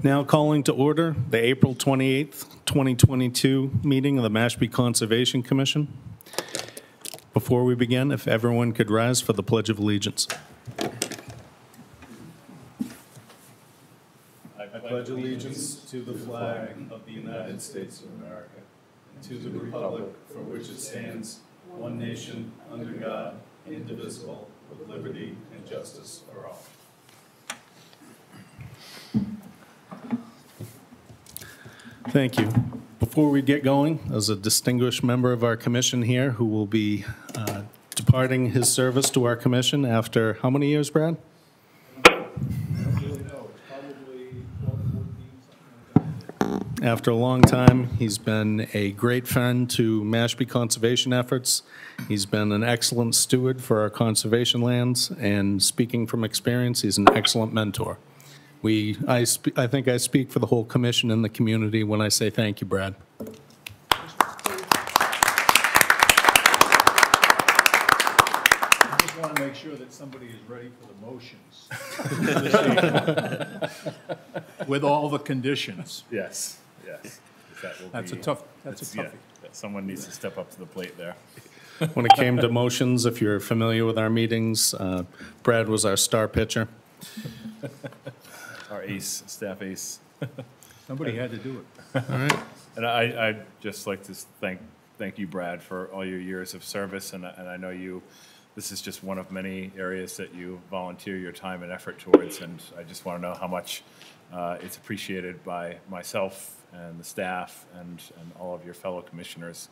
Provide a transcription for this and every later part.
Now calling to order the April 28th, 2022 meeting of the Mashpee Conservation Commission. Before we begin, if everyone could rise for the Pledge of Allegiance. I pledge allegiance to the flag of the United States of America, and to the republic for which it stands, one nation, under God, indivisible, with liberty and justice for all. Thank you. Before we get going, as a distinguished member of our commission here who will be uh, departing his service to our commission after how many years, Brad? After a long time, he's been a great friend to Mashpee conservation efforts. He's been an excellent steward for our conservation lands, and speaking from experience, he's an excellent mentor. We, I, spe- I think I speak for the whole commission and the community when I say thank you, Brad. I just want to make sure that somebody is ready for the motions. With all the conditions. Yes, yes. That will That's a be- tough, that's a yeah, toughie. that Someone needs to step up to the plate there. When it came to motions, if you're familiar with our meetings, uh, Brad was our star pitcher. Our ace, staff ace. Somebody had to do it. All right. And I, I'd just like to thank, thank you, Brad, for all your years of service, and, I- and I know you, this is just one of many areas that you volunteer your time and effort towards, and I just want to know how much uh, it's appreciated by myself and the staff and, and all of your fellow commissioners.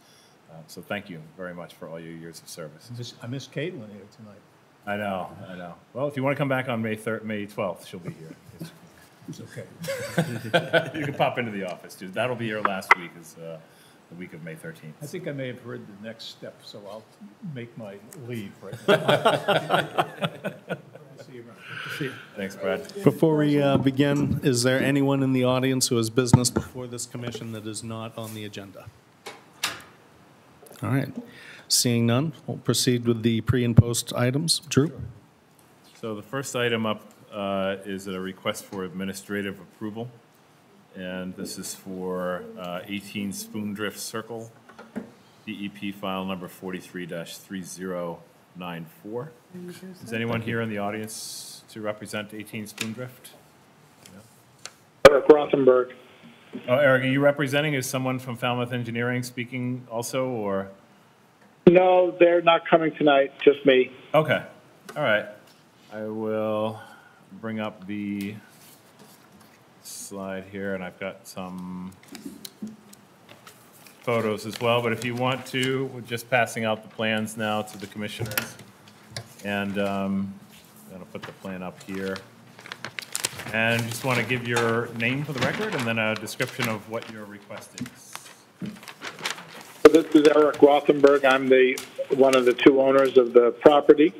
Uh, So thank you very much for all your years of service. Miss- I miss Caitlin here tonight. I know, I know. Well, if you want to come back on May third, May twelfth, she'll be here. It's okay. You can pop into the office, dude. That'll be your last week, is uh, the week of May thirteenth. I think I may have heard the next step, so I'll make my leave right now. See you around. See you. Thanks, Brad. Before we uh, begin, is there anyone in the audience who has business before this commission that is not on the agenda? All right. Seeing none, we'll proceed with the pre and post items. Drew? So the first item up uh, is it a request for administrative approval. And this is for uh, 18 Spoondrift Circle, DEP file number 43-3094. Is anyone here in the audience to represent 18 Spoondrift? Eric Rothenberg. Oh, Eric, are you representing? Is someone from Falmouth Engineering speaking also, or? No, they're not coming tonight, just me. Okay, all right. I will bring up the slide here, and I've got some photos as well, but if you want to, we're just passing out the plans now to the commissioners. And um, I'm gonna put the plan up here. And just want to give your name for the record, and then a description of what your request is. So This is Eric Rothenberg. I'm the, one of the two owners of the property.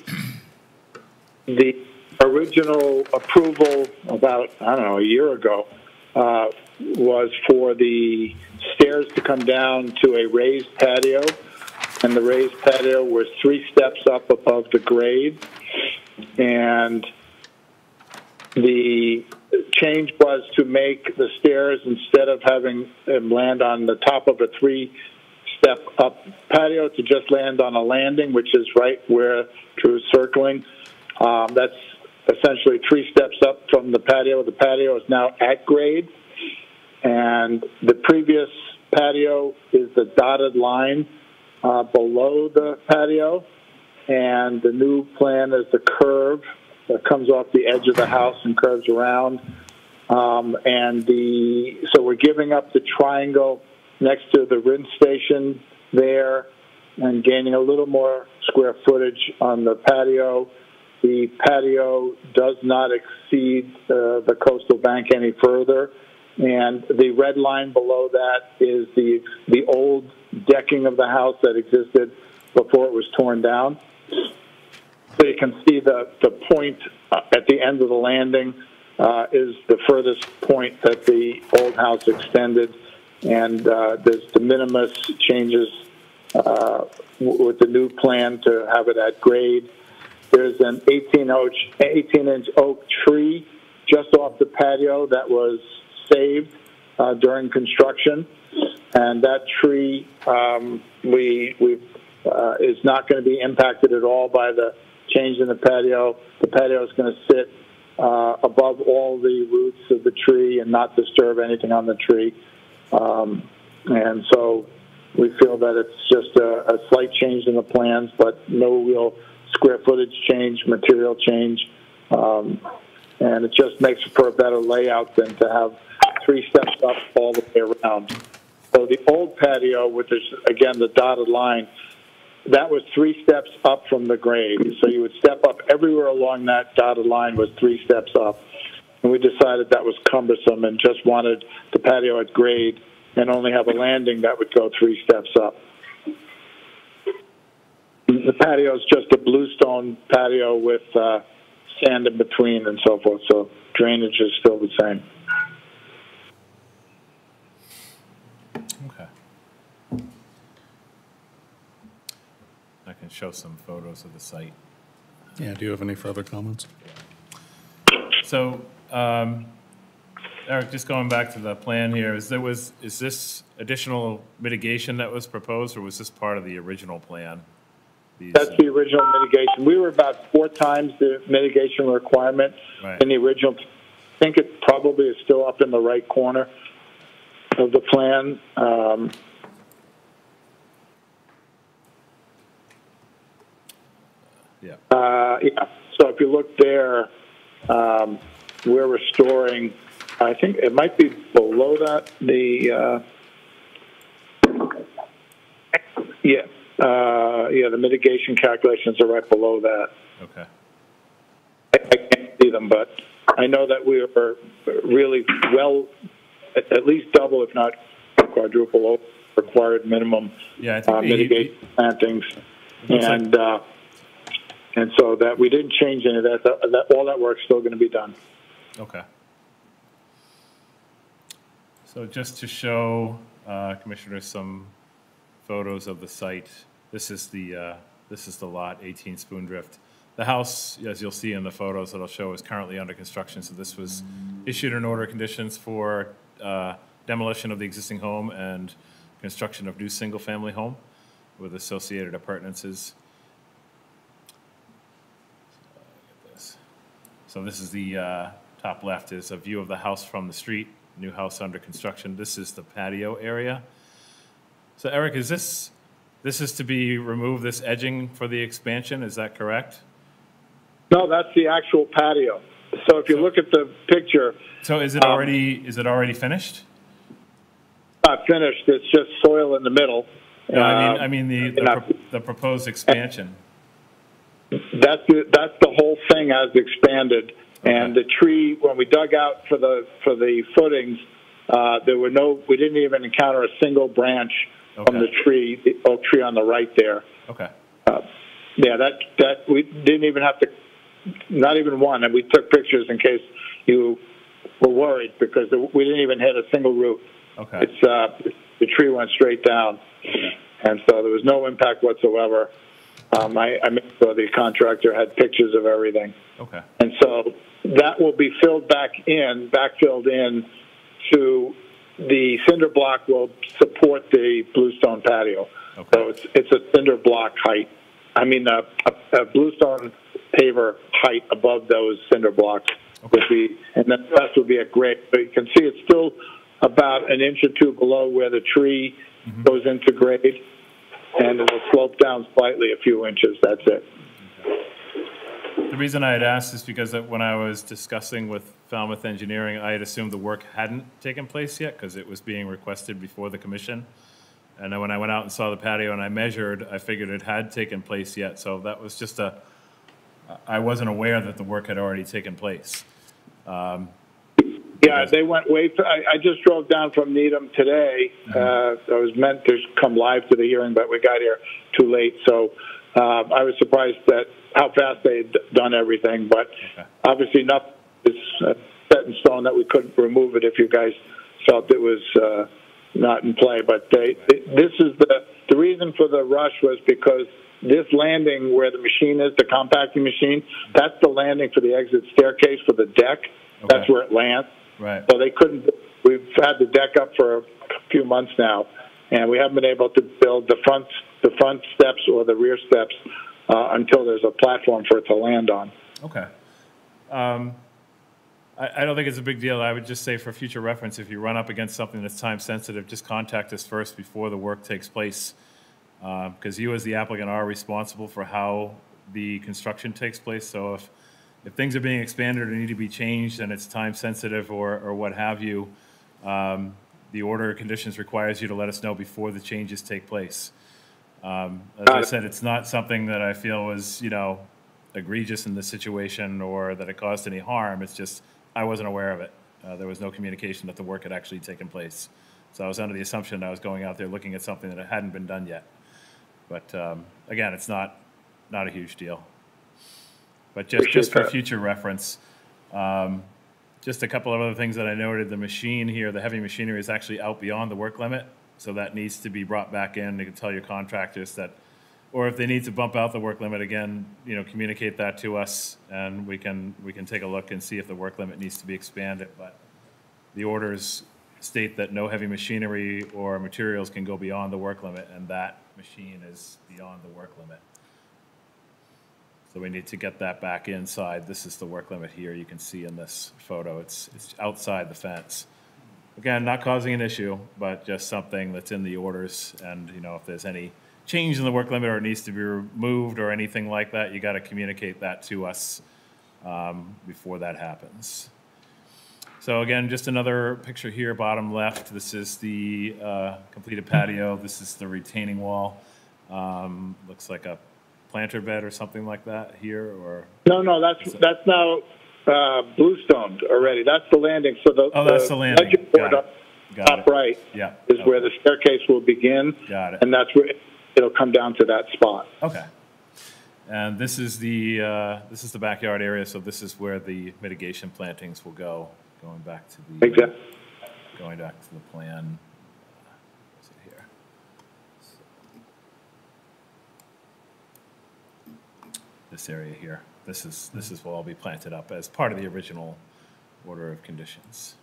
The original approval about, I don't know, a year ago, uh, was for the stairs to come down to a raised patio. And the raised patio was three steps up above the grade. And the change was to make the stairs, instead of having them land on the top of a three step up patio, to just land on a landing, which is right where Drew's circling. Um, that's essentially three steps up from the patio. The patio is now at grade. And the previous patio is the dotted line uh, below the patio. And the new plan is the curve that comes off the edge of the house and curves around. Um, and the so we're giving up the triangle next to the rinse station there and gaining a little more square footage on the patio. The patio does not exceed uh, the coastal bank any further, and the red line below that is the the old decking of the house that existed before it was torn down. So you can see the the point uh, at the end of the landing uh, is the furthest point that the old house extended, and uh, there's de minimis changes uh, with the new plan to have it at grade. There's an 18 inch, 18 inch oak tree just off the patio that was saved uh, during construction, and that tree um, we we uh, is not going to be impacted at all by the change in the patio. The patio is going to sit uh, above all the roots of the tree and not disturb anything on the tree. Um, and so we feel that it's just a, a slight change in the plans, but no real square footage change, material change. Um, and it just makes for a better layout than to have three steps up all the way around. So the old patio, which is again the dotted line, that was three steps up from the grade. So you would step up everywhere along that dotted line was three steps up. And we decided that was cumbersome and just wanted the patio at grade and only have a landing that would go three steps up. The patio is just a bluestone patio with uh, sand in between and so forth, so drainage is still the same. Okay. I can show some photos of the site. Yeah, do you have any further comments? So, um, Eric, just going back to the plan here, is there was, is this additional mitigation that was proposed, or was this part of the original plan? These, That's uh, the original mitigation. We were about four times the mitigation requirement Right. in the original. I think it probably is still up in the right corner of the plan. Um, Yeah, Uh, yeah. So if you look there, um, we're restoring. I think it might be below that. The uh, yeah, uh, yeah. The mitigation calculations are right below that. okay, I, I can't see them, but I know that we are really well, at, at least double, if not quadruple, over required minimum yeah, I think uh, mitigation plantings, Looks like- and uh, and so that we didn't change any of that. That, that all that work's still going to be done. Okay. So just to show uh, Commissioners some photos of the site, this is the, uh, this is the lot, 18 Spoondrift. The house, as you'll see in the photos that I'll show, is currently under construction, so this was issued an order of conditions for uh, demolition of the existing home and construction of new single-family home with associated appurtenances. So this is the uh, top left is a view of the house from the street, new house under construction. This is the patio area. So Eric, is this, this is to be removed, this edging for the expansion, is that correct? No, that's the actual patio. So if you look at the picture, So is it Um, already, is it already finished? not finished. It's just soil in the middle. No, I mean, Uh, I mean the, the pro- the proposed expansion. That's the, that's the whole thing as expanded. And the tree, when we dug out for the for the footings, uh, there were no. We didn't even encounter a single branch from the tree, the oak tree on the right there. Okay, Uh, yeah, that that we didn't even have to. Not even one, and we took pictures in case you were worried because we didn't even hit a single root. okay, It's uh, the tree went straight down, and so there was no impact whatsoever. Um, I, I made sure the contractor had pictures of everything, okay, and so that will be filled back in, backfilled in to the cinder block will support the bluestone patio. Okay. So it's it's a cinder block height. I mean, a, a, a bluestone paver height above those cinder blocks would be, and the rest would be a grade. But you can see it's still about an inch or two below where the tree mm-hmm. goes into grade, and it will slope down slightly a few inches. That's it. The reason I had asked is because that when I was discussing with Falmouth Engineering, I had assumed the work hadn't taken place yet because it was being requested before the commission. And then when I went out and saw the patio and I measured, I figured it had taken place yet. So that was just a, I wasn't aware that the work had already taken place. Yeah, they went way. I, I just drove down from Needham today. Uh, I was meant to come live to the hearing, but we got here too late. So uh, I was surprised that how fast they had done everything. But Okay. obviously, nothing is uh, set in stone that we couldn't remove it if you guys felt it was uh, not in play. But they, this is the the reason for the rush was because this landing where the machine is, the compacting machine, that's the landing for the exit staircase for the deck. That's where it lands. Right. So they couldn't We've had the deck up for a few months now, and we haven't been able to build the front, the front steps or the rear steps uh, until there's a platform for it to land on. Okay. Um, I, I don't think it's a big deal. I would just say for future reference, if you run up against something that's time sensitive, just contact us first before the work takes place. Because you as the applicant are responsible for how the construction takes place. So if, if things are being expanded or need to be changed and it's time sensitive or, or what have you, um, the order of conditions requires you to let us know before the changes take place. Um, As I said, it's not something that I feel was, you know, egregious in this situation or that it caused any harm. It's just, I wasn't aware of it. Uh, There was no communication that the work had actually taken place. So I was under the assumption I was going out there looking at something that hadn't been done yet. But um, again, it's not, not a huge deal. But just, just for future reference, um, just a couple of other things that I noted, the machine here, the heavy machinery is actually out beyond the work limit. So that needs to be brought back in. You can tell your contractors that, or if they need to bump out the work limit again, you know, communicate that to us and we can, we can take a look and see if the work limit needs to be expanded. But the orders state that no heavy machinery or materials can go beyond the work limit, and that machine is beyond the work limit. So we need to get that back inside. This is the work limit here. You can see in this photo, it's, it's outside the fence. Again, not causing an issue, but just something that's in the orders, and, you know, if there's any change in the work limit or it needs to be removed or anything like that, you gotta communicate that to us, um, before that happens. So again, just another picture here, bottom left. This is the uh, completed patio. This is the retaining wall. Um, Looks like a planter bed or something like that here, or, No, no, that's, that's now uh, bluestoned already. That's the landing, so the. Oh, that's the landing. Got up Got Top it. right yeah. is where the staircase will begin. Got it. And that's where it'll come down to that spot. Okay. And this is the, uh, this is the backyard area, so this is where the mitigation plantings will go, going back to the. Exactly. Going back to the plan. What's it here? This area here. This is, this is will all be planted up as part of the original order of conditions.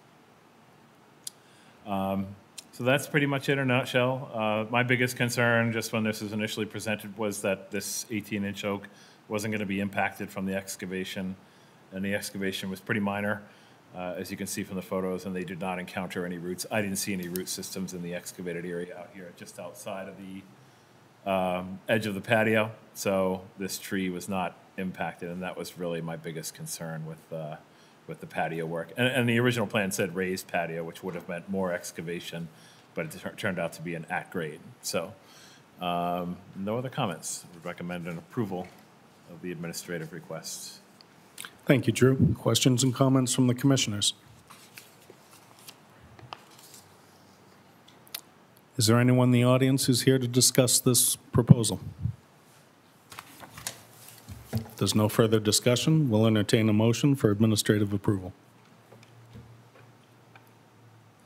Um, So that's pretty much it in a nutshell. Uh, My biggest concern, just when this was initially presented, was that this 18-inch oak wasn't going to be impacted from the excavation, and the excavation was pretty minor, uh, as you can see from the photos, and they did not encounter any roots. I didn't see any root systems in the excavated area out here, just outside of the um, edge of the patio, so this tree was not impacted, and that was really my biggest concern with, uh, with the patio work. And, and the original plan said raised patio, which would have meant more excavation, but it tur- turned out to be an at grade. So, um, no other comments. Would recommend an approval of the administrative requests. Thank you, Drew. Questions and comments from the commissioners? Is there anyone in the audience who's here to discuss this proposal? If There's no further discussion. We'll entertain a motion for administrative approval.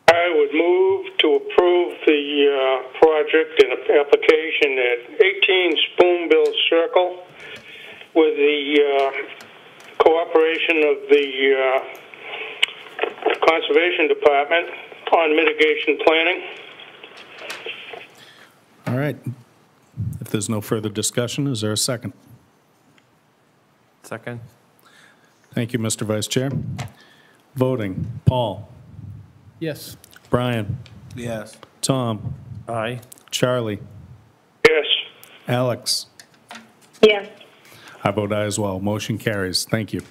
I would move to approve the uh, project and application at 18 Spoonbill Circle with the uh, cooperation of the uh, Conservation Department on mitigation planning. All right. If there's no further discussion, is there a second? Second? Thank you, Mr. Vice Chair. Voting, Paul, Yes. Brian, Yes. Tom, Aye. Charlie, Yes. Alex. yes, I vote aye as well. Motion carries. Thank you.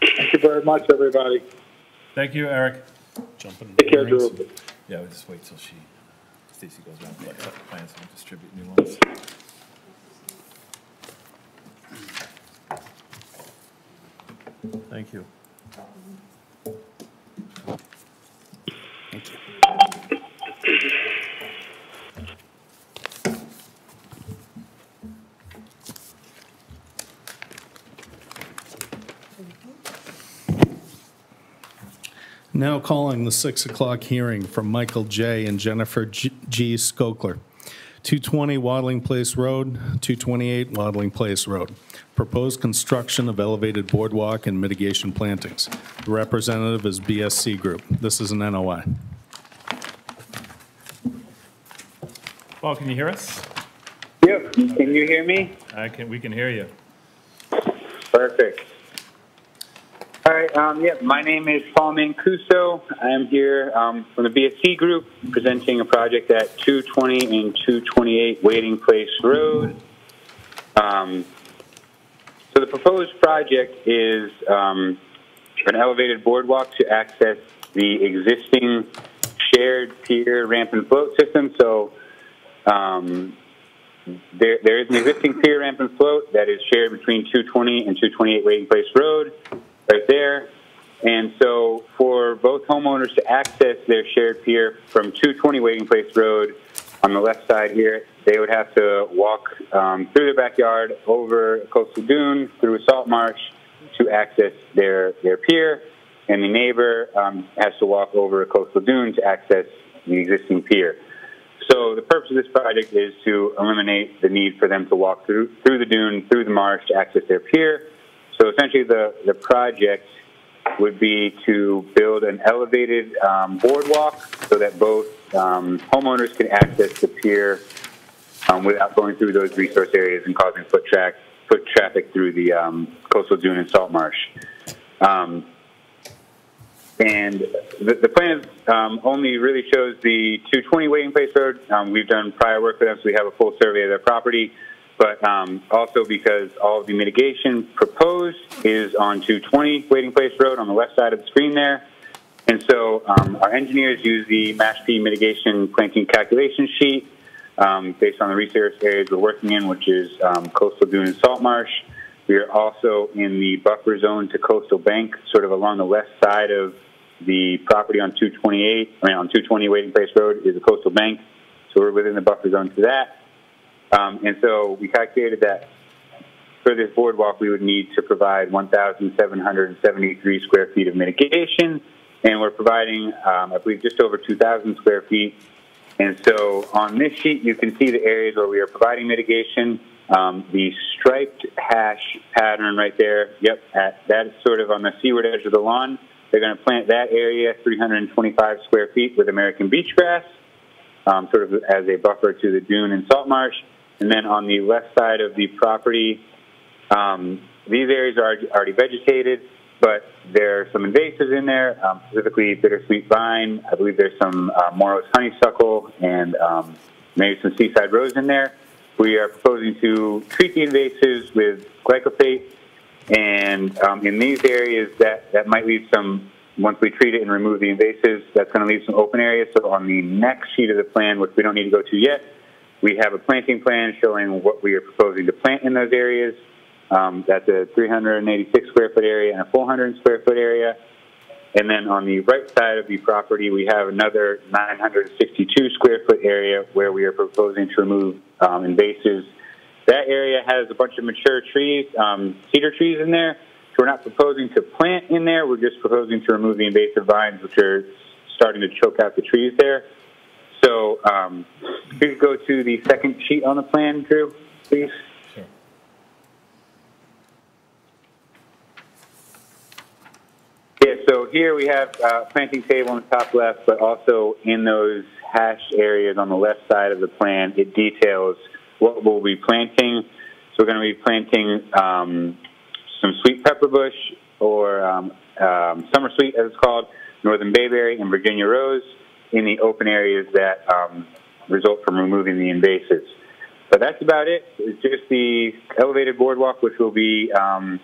Thank you very much, everybody. Thank you, Eric. Take care, Drew. Yeah, we'll just wait till she, Stacy goes around, collects up the plans and distribute new ones. Thank you. Thank you. Now calling the 6 o'clock hearing from Michael J. and Jennifer G. G. Skokler 220 Wading Place Road, 228 Wading Place Road. Proposed construction of elevated boardwalk and mitigation plantings. The Representative is BSC Group. This is an NOI. Paul, can you hear us? Yep. Can you hear me? I can, we can hear you. Perfect. All right. Um, yep. My name is Paul Mancuso. I am here um, from the BSC Group presenting a project at 220 and 228 Wading Place Road. Um, so the proposed project is um, an elevated boardwalk to access the existing shared pier ramp and float system. So um, there, there is an existing pier ramp and float that is shared between 220 and 228 Wading Place Road, there. And so, for both homeowners to access their shared pier from 220 Wading Place Road on the left side here, they would have to walk um, through their backyard, over a coastal dune, through a salt marsh to access their, their pier. And the neighbor um, has to walk over a coastal dune to access the existing pier. So the purpose of this project is to eliminate the need for them to walk through through the dune, through the marsh to access their pier. So essentially, the the project would be to build an elevated um, boardwalk so that both um, homeowners can access the pier um, without going through those resource areas and causing foot track foot traffic through the um, coastal dune and salt marsh. Um, and the, the plan um, only really shows the 220 Wading Place Road. We've done prior work with them, so we have a full survey of their property. But um, also because all of the mitigation proposed is on 220 Wading Place Road on the west side of the screen there. And so um, our engineers use the Mashpee mitigation planting calculation sheet um, based on the resource areas we're working in, which is um, coastal dune and salt marsh. We are also in the buffer zone to coastal bank, sort of along the west side of the property on 228, I mean, on 220 Wading Place Road is a coastal bank, so we're within the buffer zone to that. Um, and so we calculated that for this boardwalk, we would need to provide 1,773 square feet of mitigation, and we're providing, um, I believe, just over 2,000 square feet. And so on this sheet, you can see the areas where we are providing mitigation. Um, the striped hash pattern right there, yep, at, that's sort of on the seaward edge of the lawn. They're going to plant that area 325 square feet with American beach grass, um, sort of as a buffer to the dune and salt marsh. And then on the left side of the property, um, these areas are already vegetated, but there are some invasives in there, um, specifically bittersweet vine. I believe there's some uh, Morrow's honeysuckle and um, maybe some seaside rose in there. We are proposing to treat the invasives with glyphosate and um, in these areas, that, that might leave some, once we treat it and remove the invasives, that's going to leave some open areas. So on the next sheet of the plan, which we don't need to go to yet, we have a planting plan showing what we are proposing to plant in those areas. Um, that's a 386 square foot area and a 400 square foot area. And then on the right side of the property, we have another 962 square foot area where we are proposing to remove um, invasives that area has a bunch of mature trees, um, cedar trees in there. So we're not proposing to plant in there. We're just proposing to remove the invasive vines, which are starting to choke out the trees there. So um, if you could go to the second sheet on the plan, Drew, please. Sure. Yeah, so here we have uh, planting table on the top left, but also in those hashed areas on the left side of the plan, it details – what we'll be planting. So we're going to be planting um, some sweet pepper bush or um, um, summer sweet, as it's called, northern bayberry, and Virginia rose in the open areas that um, result from removing the invasives. But that's about it. It's just the elevated boardwalk, which will be um,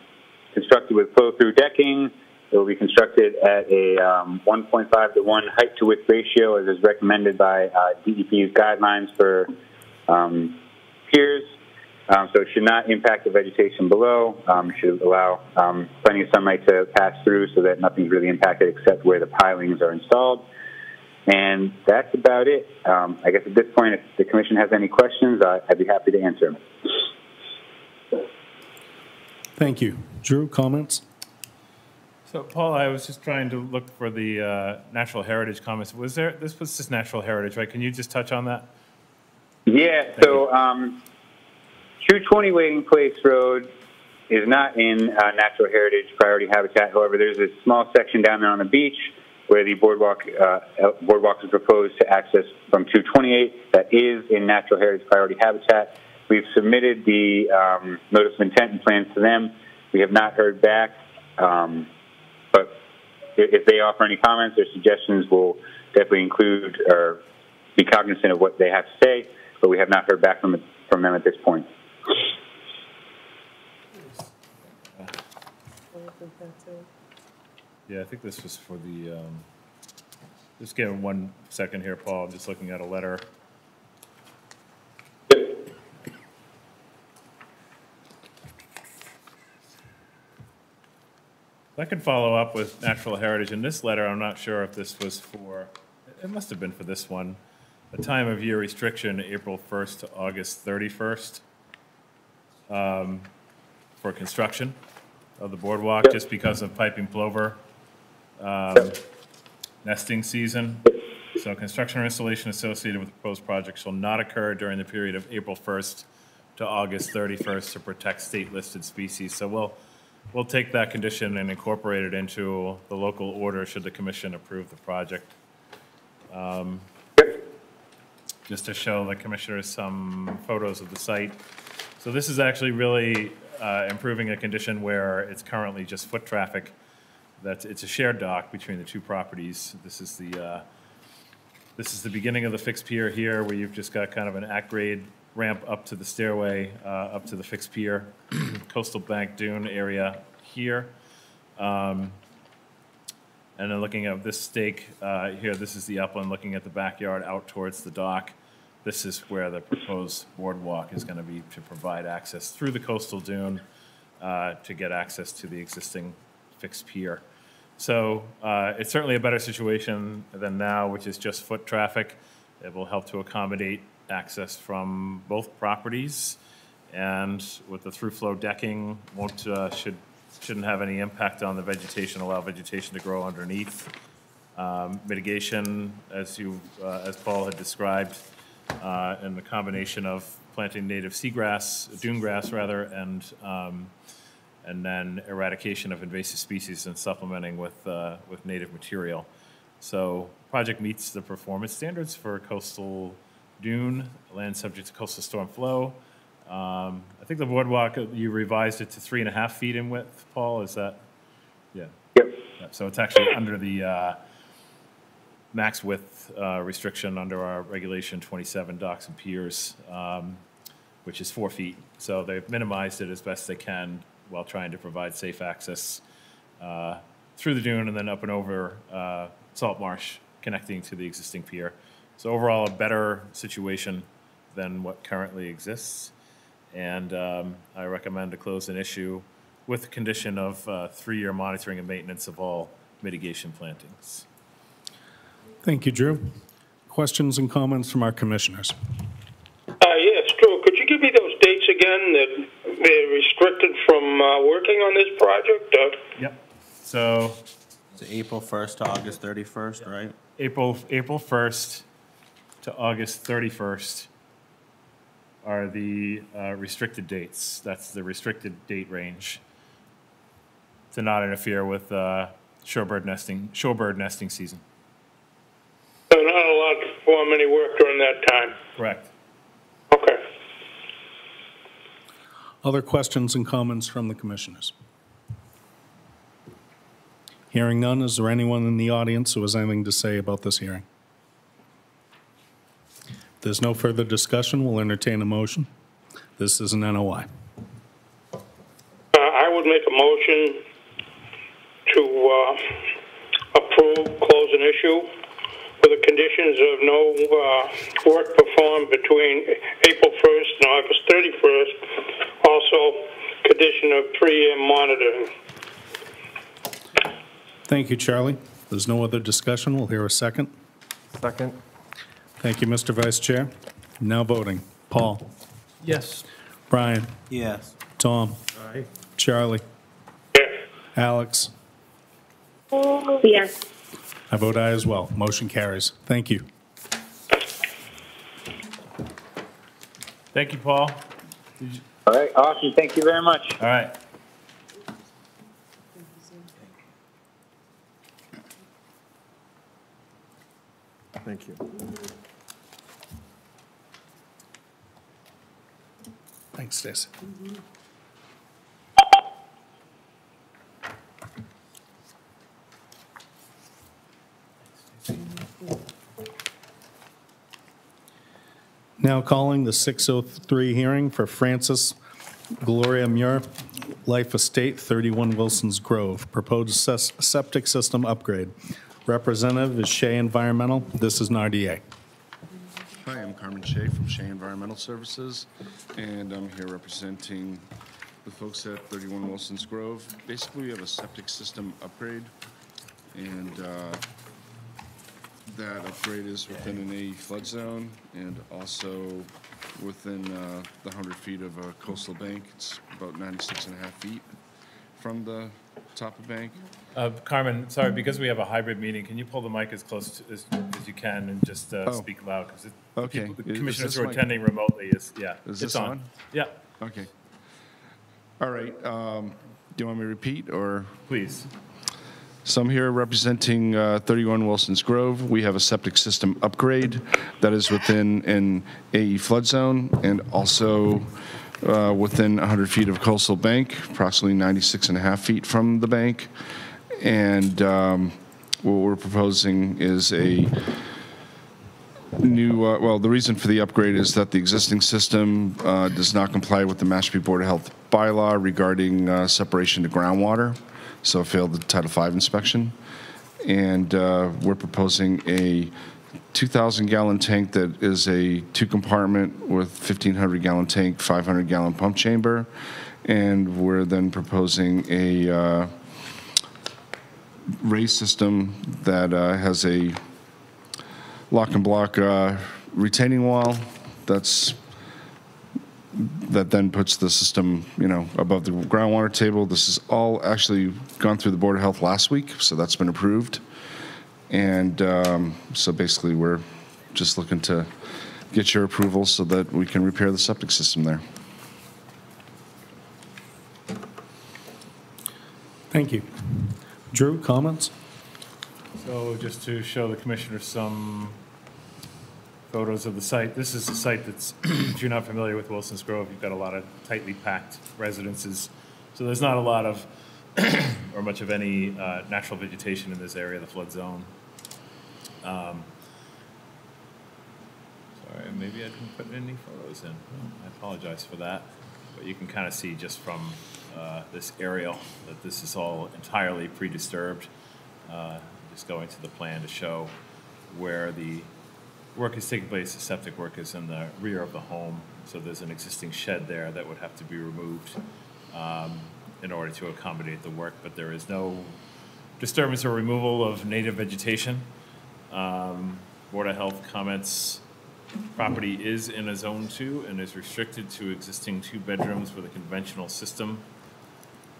constructed with flow-through decking. It will be constructed at a um, 1.5 to 1 height to width ratio, as is recommended by uh, DEP's guidelines for um, piers. Um, so it should not impact the vegetation below. Um, it should allow um, plenty of sunlight to pass through so that nothing's really impacted except where the pilings are installed. And that's about it. Um, I guess at this point, if the commission has any questions, uh, I'd be happy to answer them. Thank you. Drew, comments? So, Paul, I was just trying to look for the uh, natural heritage comments. Was there, this was just natural heritage, right? Can you just touch on that? Yeah, Yeah, so um, 220 Wading Place Road is not in uh, Natural Heritage Priority Habitat. However, there's a small section down there on the beach where the boardwalk uh, boardwalk is proposed to access from 228 that is in Natural Heritage Priority Habitat. We've submitted the um, notice of intent and plans to them. We have not heard back, um, but if if they offer any comments or suggestions, we'll definitely include or be cognizant of what they have to say. But we have not heard back from from them at this point. Yeah, I think this was for the, um, just give him one second here, Paul, I'm just looking at a letter. I can follow up with Natural Heritage. In this letter, I'm not sure if this was for, it must have been for this one, a time of year restriction, April 1st to August 31st, um, for construction of the boardwalk, just because of piping plover um, nesting season. So construction or installation associated with the proposed project shall not occur during the period of April 1st to August 31st to protect state-listed species. So we'll, we'll take that condition and incorporate it into the local order should the commission approve the project. Um, Just to show the commissioners some photos of the site. So this is actually really uh, improving a condition where it's currently just foot traffic. That's, it's a shared dock between the two properties. This is the, uh, this is the beginning of the fixed pier here, where you've just got kind of an at-grade ramp up to the stairway, uh, up to the fixed pier, coastal bank dune area here. Um, And then looking at this stake uh, here, this is the upland, looking at the backyard out towards the dock. This is where the proposed boardwalk is going to be to provide access through the coastal dune uh, to get access to the existing fixed pier. So uh, it's certainly a better situation than now, which is just foot traffic. It will help to accommodate access from both properties. And with the through-flow decking, won't, uh, should, shouldn't have any impact on the vegetation, allow vegetation to grow underneath. Um, Mitigation, as you, uh, as Paul had described, uh, and the combination of planting native seagrass, dune grass rather, and um, and then eradication of invasive species and supplementing with, uh, with native material. So project meets the performance standards for coastal dune, land subject to coastal storm flow. Um, I think the boardwalk, uh, you revised it to three and a half feet in width, Paul, is that? Yeah. Yep. Yeah, So it's actually under the uh, max width uh, restriction under our regulation 27 docks and piers, um, which is four feet. So they've minimized it as best they can while trying to provide safe access uh, through the dune and then up and over uh, Salt Marsh, connecting to the existing pier. So overall, a better situation than what currently exists. And um, I recommend to close an issue with the condition of uh, three-year monitoring and maintenance of all mitigation plantings. Thank you, Drew. Questions and comments from our commissioners? Uh, yes, Drew, could you give me those dates again that they're restricted from uh, working on this project? Uh, Yep. So It's April 1st to August 31st, right? April, April 1st to August 31st are the uh, restricted dates. That's the restricted date range to not interfere with uh, shorebird nesting, shorebird nesting season. they're not allowed to perform any work during that time. Correct. Okay. Other questions and comments from the commissioners? Hearing none, is there anyone in the audience who has anything to say about this hearing? There's no further discussion, we'll entertain a motion. This is an NOI. Uh, I would make a motion to uh, approve, close an issue with the conditions of no uh, work performed between April 1st and August 31st. Also, condition of pre-year monitoring. Thank you, Charlie. There's no other discussion. We'll hear a second. Second. Thank you, Mr. Vice Chair. Now voting. Paul. Yes. Brian. Yes. Tom. Aye. Charlie. Yes. Alex. Yes. I vote aye as well. Motion carries. Thank you. Thank you, Paul. All right, awesome. Thank you very much. All right. Thank you. Thanks, Stacy. Now calling the 603 hearing for Francis Gloria Muir, Life Estate, 31 Wilson's Grove, proposed septic system upgrade. Representative is Shea Environmental. This is an RDA. Hi, I'm Carmen Shea from Shea Environmental Services, and I'm here representing the folks at 31 Wilson's Grove. Basically, we have a septic system upgrade, and uh, that upgrade is within an AE flood zone and also within uh, the 100 feet of a coastal bank. It's about 96 and a half feet from the top of bank. Uh, Carmen, sorry, because we have a hybrid meeting, can you pull the mic as close to- as, as you can and just uh, Oh. speak loud? Because Okay. the Is- is commissioners who are mic- attending remotely is, yeah. Is it's this on? Yeah, Okay. All right, um, do you want me to repeat, or? please. So I'm here representing uh, 31 Wilson's Grove. We have a septic system upgrade that is within an AE flood zone and also uh, within 100 feet of coastal bank, approximately 96 and a half feet from the bank. And um, what we're proposing is a new, uh, well, the reason for the upgrade is that the existing system uh, does not comply with the Mashpee Board of Health bylaw regarding uh, separation to groundwater, so it failed the Title V inspection. And uh, we're proposing a 2,000-gallon tank that is a two-compartment with 1,500-gallon tank, 500-gallon pump chamber. And we're then proposing a uh, raise system that uh, has a lock and block uh, retaining wall that's that then puts the system, you know, above the groundwater table. This is all actually gone through the Board of Health last week, so that's been approved. And um, so basically, we're just looking to get your approval so that we can repair the septic system there. Thank you. Drew, comments? So just to show the commissioners some photos of the site, this is a site that's, if you're not familiar with Wilson's Grove, you've got a lot of tightly packed residences. So there's not a lot of, or much of any uh, natural vegetation in this area, the flood zone. Um, Sorry, maybe I didn't put any photos in. I apologize for that. But you can kind of see just from uh, this aerial that this is all entirely pre-disturbed. Uh, Just going to the plan to show where the work is taking place, the septic work is in the rear of the home. So there's an existing shed there that would have to be removed um, in order to accommodate the work, but there is no disturbance or removal of native vegetation. Um, Board of Health comments, property is in a zone two and is restricted to existing two bedrooms with a conventional system.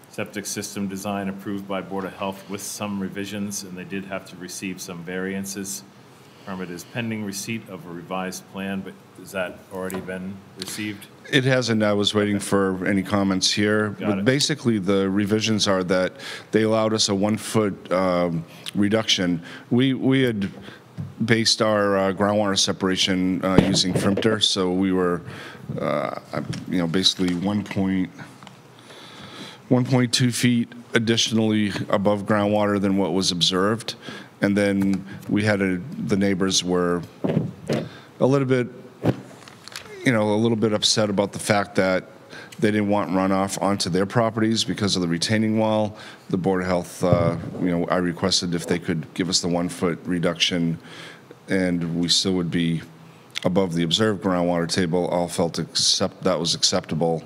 Septic system design approved by Board of Health with some revisions, and they did have to receive some variances. Permit is pending receipt of a revised plan, but has that already been received? It hasn't. I was waiting for any comments here. Got But it. basically, the revisions are that they allowed us a one-foot um, reduction. We, we had based our uh, groundwater separation uh, using Frimpter, so we were, uh, you know, basically 1 point, 1.2 feet additionally above groundwater than what was observed. And then we had a, the neighbors were a little bit you know, a little bit upset about the fact that they didn't want runoff onto their properties because of the retaining wall. The Board of Health, uh, you know, I requested if they could give us the one-foot reduction, and we still would be above the observed groundwater table. All felt accept, that was acceptable,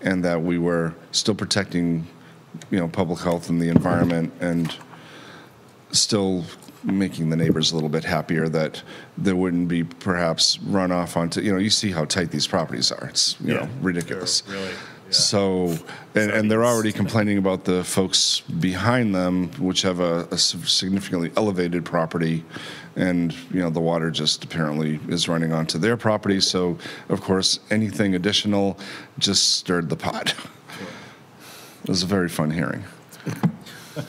and that we were still protecting, you know, public health and the environment, and still making the neighbors a little bit happier that there wouldn't be perhaps runoff onto, you know, you see how tight these properties are. It's, you know, ridiculous. they're Really, So, and, and they're already complaining about the folks behind them, which have a, a significantly elevated property. And, you know, the water just apparently is running onto their property. So, of course, anything additional just stirred the pot. It was a very fun hearing.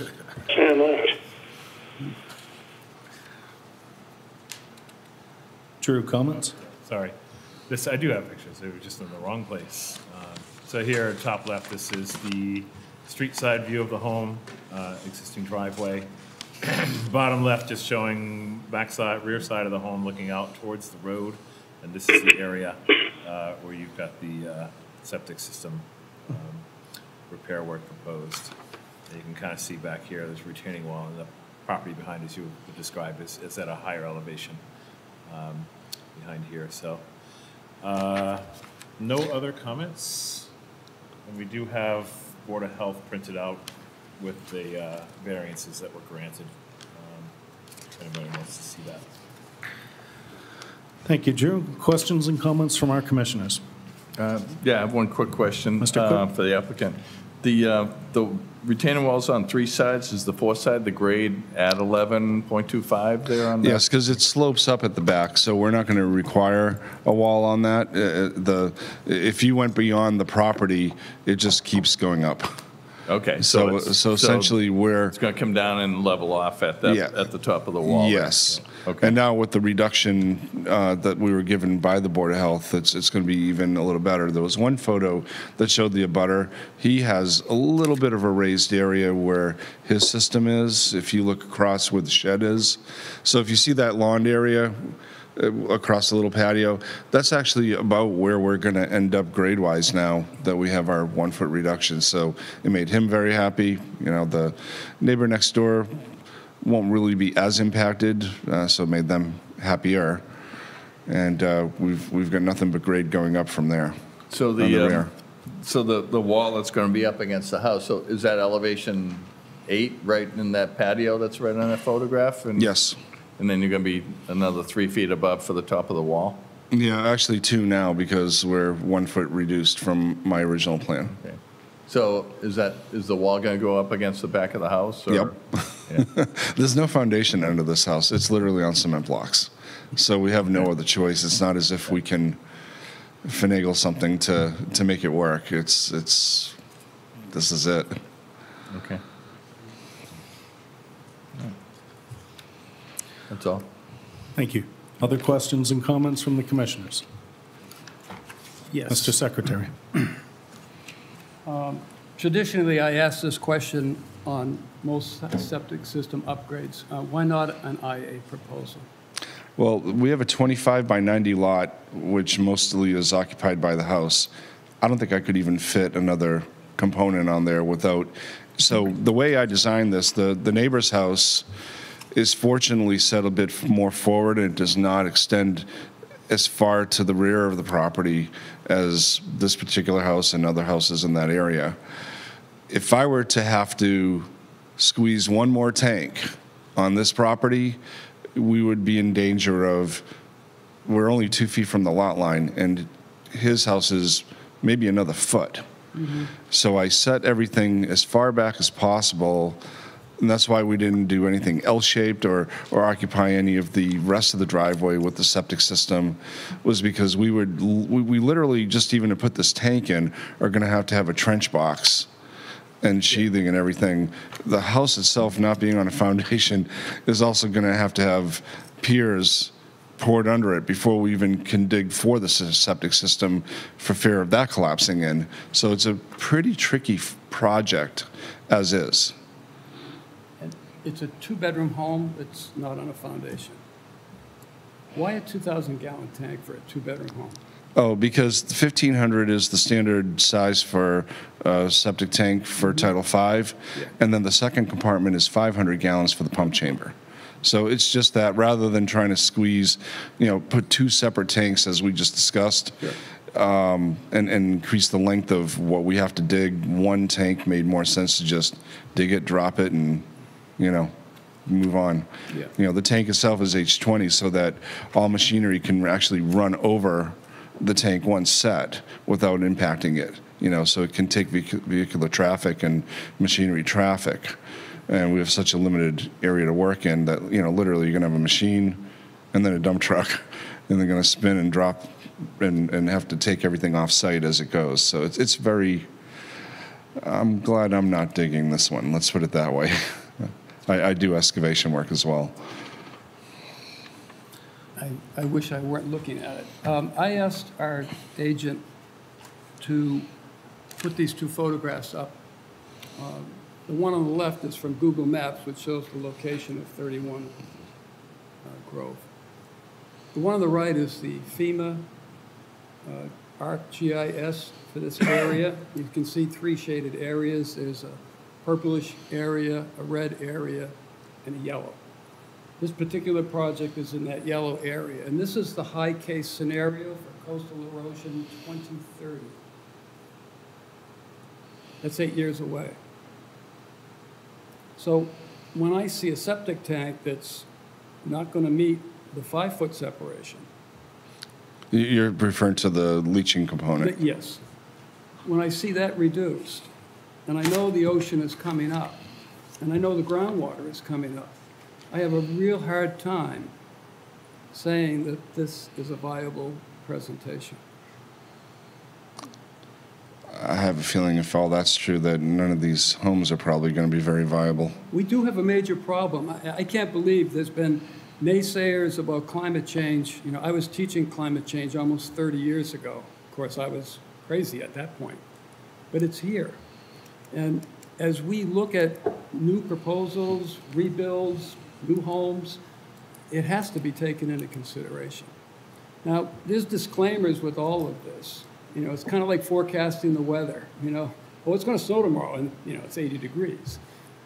And, uh, Drew, comments? Sorry. This, I do have pictures, they were just in the wrong place. Uh, So here, top left, this is the street side view of the home, uh, existing driveway. Bottom left, just showing backside, rear side of the home, looking out towards the road. And this is the area uh, where you've got the uh, septic system um, repair work proposed. And You can kind of see back here, there's retaining wall, and the property behind, as you would describe, is, is at a higher elevation um, behind here, so. uh, No other comments? And we do have Board of Health printed out with the uh, variances that were granted. um, If anybody wants to see that. Thank you, Drew. Questions and comments from our commissioners? Uh, Yeah, I have one quick question. Mr. uh, For the applicant. The, uh, the retaining walls on three sides, is the fourth side, the grade at 11.25 there on the? Yes, because it slopes up at the back, so we're not going to require a wall on that. Uh, uh, The, if you went beyond the property, it just keeps going up. Okay. So, it's- so essentially, we're, It's going to come down and level off at the, Yeah. at the top of the wall? yes. Okay. And now with the reduction uh, that we were given by the Board of Health, it's, it's going to be even a little better. There was one photo that showed the abutter. He has a little bit of a raised area where his system is, if you look across where the shed is. So if you see that lawn area, uh, across the little patio. That's actually about where we're going to end up grade-wise now that we have our one-foot reduction. So it made him very happy. You know, the neighbor next door won't really be as impacted, uh, so it made them happier. And uh, we've, we've got nothing but grade going up from there. So the the, um, so the, the wall that's going to be up against the house, so is that elevation eight right in that patio that's right on that photograph? And- Yes. And then you're going to be another three feet above for the top of the wall? Yeah, actually two now because we're one foot reduced from my original plan. Okay. So is that, is the wall going to go up against the back of the house? or- Yep. Yeah. There's no foundation under this house. It's literally on cement blocks. So we have no other choice. It's not as if we can finagle something to, to make it work. It's, it's, this is it. Okay. That's all. Thank you. Other questions and comments from the commissioners? Yes. Mr. Secretary. Traditionally, I ask this question on most septic system upgrades. Uh, Why not an IA proposal? Well, we have a 25 by 90 lot, which mostly is occupied by the house. I don't think I could even fit another component on there without, so the way I designed this, the, the neighbor's house is fortunately set a bit more forward and it does not extend as far to the rear of the property as this particular house and other houses in that area. If I were to have to squeeze one more tank on this property, we would be in danger of, we're only two feet from the lot line, and his house is maybe another foot. Mm-hmm. So I set everything as far back as possible, and that's why we didn't do anything L-shaped or, or occupy any of the rest of the driveway with the septic system, was because we would, we we literally, just even to put this tank in, are gonna have to have a trench box and sheathing and everything. The house itself not being on a foundation is also going to have to have piers poured under it before we even can dig for the septic system for fear of that collapsing in. So it's a pretty tricky project as is. It's a two-bedroom home, it's not on a foundation. Why a 2,000-gallon tank for a two-bedroom home? Oh, because 1500 is the standard size for a septic tank for Title V, and then the second compartment is 500 gallons for the pump chamber. So it's just that, rather than trying to squeeze, you know, put two separate tanks, as we just discussed, um, and, and increase the length of what we have to dig, one tank made more sense to just dig it, drop it, and, you know, move on. Yeah. You know, the tank itself is H20, so that all machinery can actually run over the tank once set without impacting it, you know, so it can take vehicu- vehicular traffic and machinery traffic. And we have such a limited area to work in that, you know, literally you're going to have a machine and then a dump truck, and they're going to spin and drop and, and have to take everything off site as it goes. So it's, it's very, I'm glad I'm not digging this one, let's put it that way. I, I do excavation work as well. I, I wish I weren't looking at it. Um, I asked our agent to put these two photographs up. Um, The one on the left is from Google Maps, which shows the location of 31 uh, Grove. The one on the right is the FEMA uh, ArcGIS for this area. You can see three shaded areas. There's a purplish area, a red area, and a yellow. This particular project is in that yellow area, and this is the high-case scenario for coastal erosion 2030. That's eight years away. So when I see a septic tank that's not going to meet the five-foot separation, You- You're referring to the leaching component. Yes. When I see that reduced, and I know the ocean is coming up, and I know the groundwater is coming up, I have a real hard time saying that this is a viable presentation. I have a feeling if all that's true, that none of these homes are probably going to be very viable. We do have a major problem. I, I can't believe there's been naysayers about climate change. You know, I was teaching climate change almost 30 years ago. Of course, I was crazy at that point. But it's here. And as we look at new proposals, rebuilds, new homes, it has to be taken into consideration. Now, there's disclaimers with all of this. You know, it's kind of like forecasting the weather, you know. Oh, it's going to snow tomorrow, and, you know, it's 80 degrees.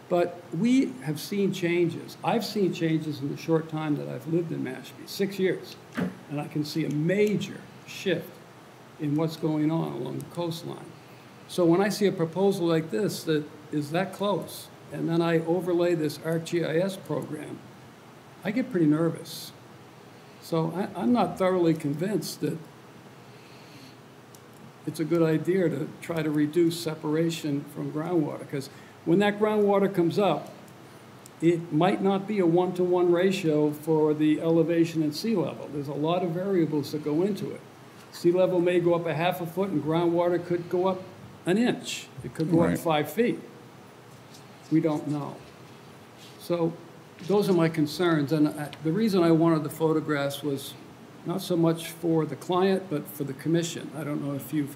But we have seen changes. I've seen changes in the short time that I've lived in Mashpee, six years. And I can see a major shift in what's going on along the coastline. So when I see a proposal like this that is that close, and then I overlay this ArcGIS program, I get pretty nervous. So I, I'm not thoroughly convinced that it's a good idea to try to reduce separation from groundwater, because when that groundwater comes up, it might not be a one-to-one ratio for the elevation and sea level. There's a lot of variables that go into it. Sea level may go up a half a foot, and groundwater could go up an inch. It could go up five feet. We don't know. So those are my concerns, and I- the reason I wanted the photographs was not so much for the client, but for the commission. I don't know if you've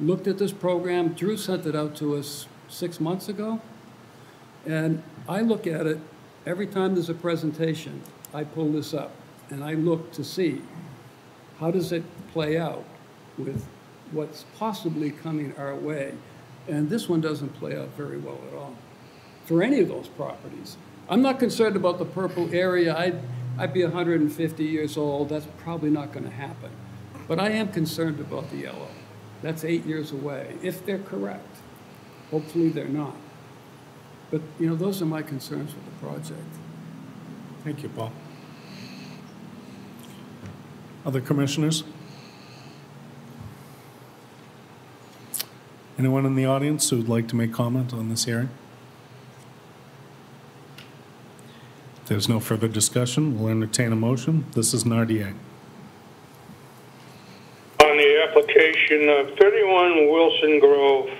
looked at this program. Drew sent it out to us six months ago, and I look at it, every time there's a presentation, I pull this up, and I look to see, how does it play out with what's possibly coming our way? And this one doesn't play out very well at all for any of those properties. I'm not concerned about the purple area. I'd, I'd be 150 years old. That's probably not going to happen. But I am concerned about the yellow. That's eight years away, if they're correct. Hopefully, they're not. But, you know, those are my concerns with the project. Thank you, Paul. Other commissioners? Anyone in the audience who would like to make comment on this hearing? If there's no further discussion, we'll entertain a motion. This is an RDA. On the application of 31 Wilson Grove,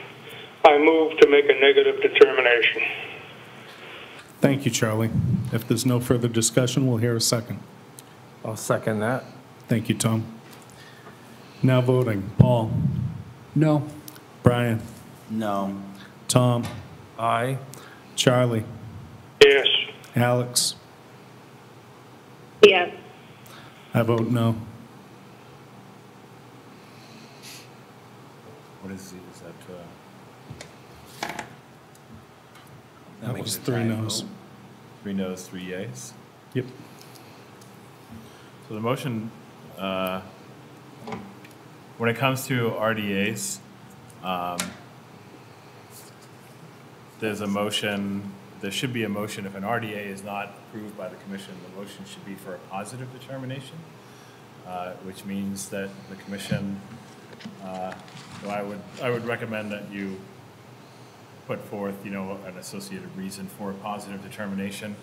I move to make a negative determination. Thank you, Charlie. If there's no further discussion, we'll hear a second. I'll second that. Thank you, Tom. Now voting. Paul? No. Brian? No. Tom? Aye. Charlie? Yes. Alex? Yes. I vote no. What is, the- is that, uh, That makes was it a three tie noes. vote. three noes, three yays? Yep. So the motion, uh, when it comes to RDAs, um, there's a motion, there should be a motion, if an RDA is not approved by the commission, the motion should be for a positive determination. uh, which means that the commission, uh, I would, I would recommend that you put forth, you know, an associated reason for a positive determination,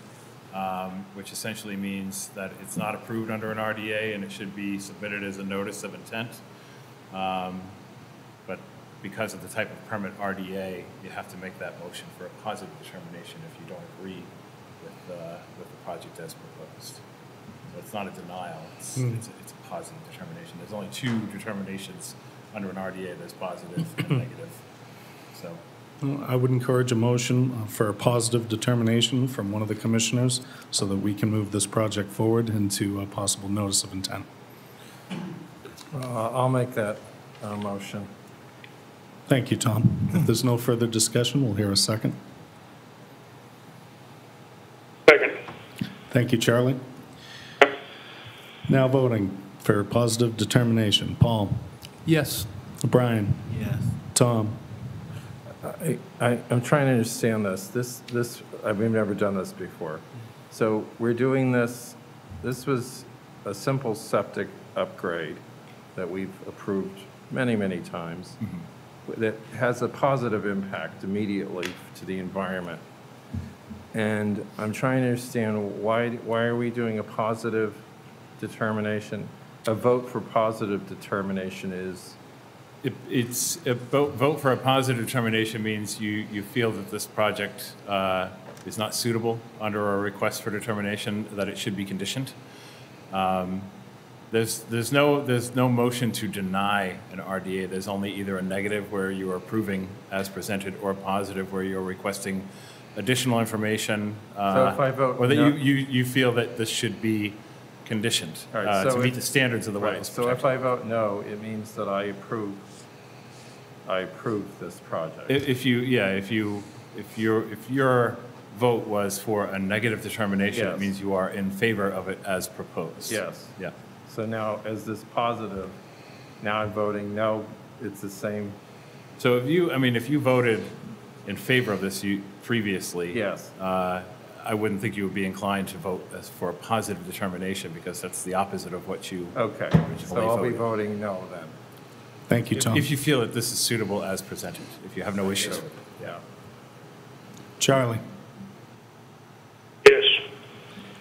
um, which essentially means that it's not approved under an RDA and it should be submitted as a notice of intent. Um, because of the type of permit RDA, you have to make that motion for a positive determination if you don't agree with, uh, with the project as proposed. So it's not a denial, it's, it's, a- it's a positive determination. There's only two determinations under an RDA, there's positive and negative. So, Well, I would encourage a motion uh, for a positive determination from one of the commissioners so that we can move this project forward into a possible notice of intent. Uh, I'll make that uh, motion. Thank you, Tom. If there's no further discussion, we'll hear a second. Second. Thank you, Charlie. Now voting for positive determination. Paul? Yes. Brian? Yes. Tom? I, I- I'm trying to understand this. This, this, I've never done this before. So we're doing this, this was a simple septic upgrade that we've approved many, many times mm-hmm. That has a positive impact immediately to the environment. And I'm trying to understand why, why are we doing a positive determination? A vote for positive determination is, It- It's, a vote, vote for a positive determination means you, you feel that this project uh, is not suitable under a request for determination, that it should be conditioned. Um, There's, there's no, there's no motion to deny an RDA. There's only either a negative where you are approving as presented or a positive where you're requesting additional information. So if uh, I vote Or that no- you, you, you feel that this should be conditioned All right, uh, so to meet if- the standards of the Right, wetlands so if protection. I vote no, it means that I approve, I approve this project. If if you, yeah, if you, if your, if your vote was for a negative determination, it Yes. means you are in favor of it as proposed. Yes. Yeah. So now, as this positive, now I'm voting no, it's the same, So if you, I mean, if you voted in favor of this you, previously. Yes. uh, I wouldn't think you would be inclined to vote as for a positive determination because that's the opposite of what you. okay. So originally I'll be voted. voting no then. Thank you, If- Tom. If you feel that this is suitable as presented, if you have no issues with it. Yeah. Charlie? Yes.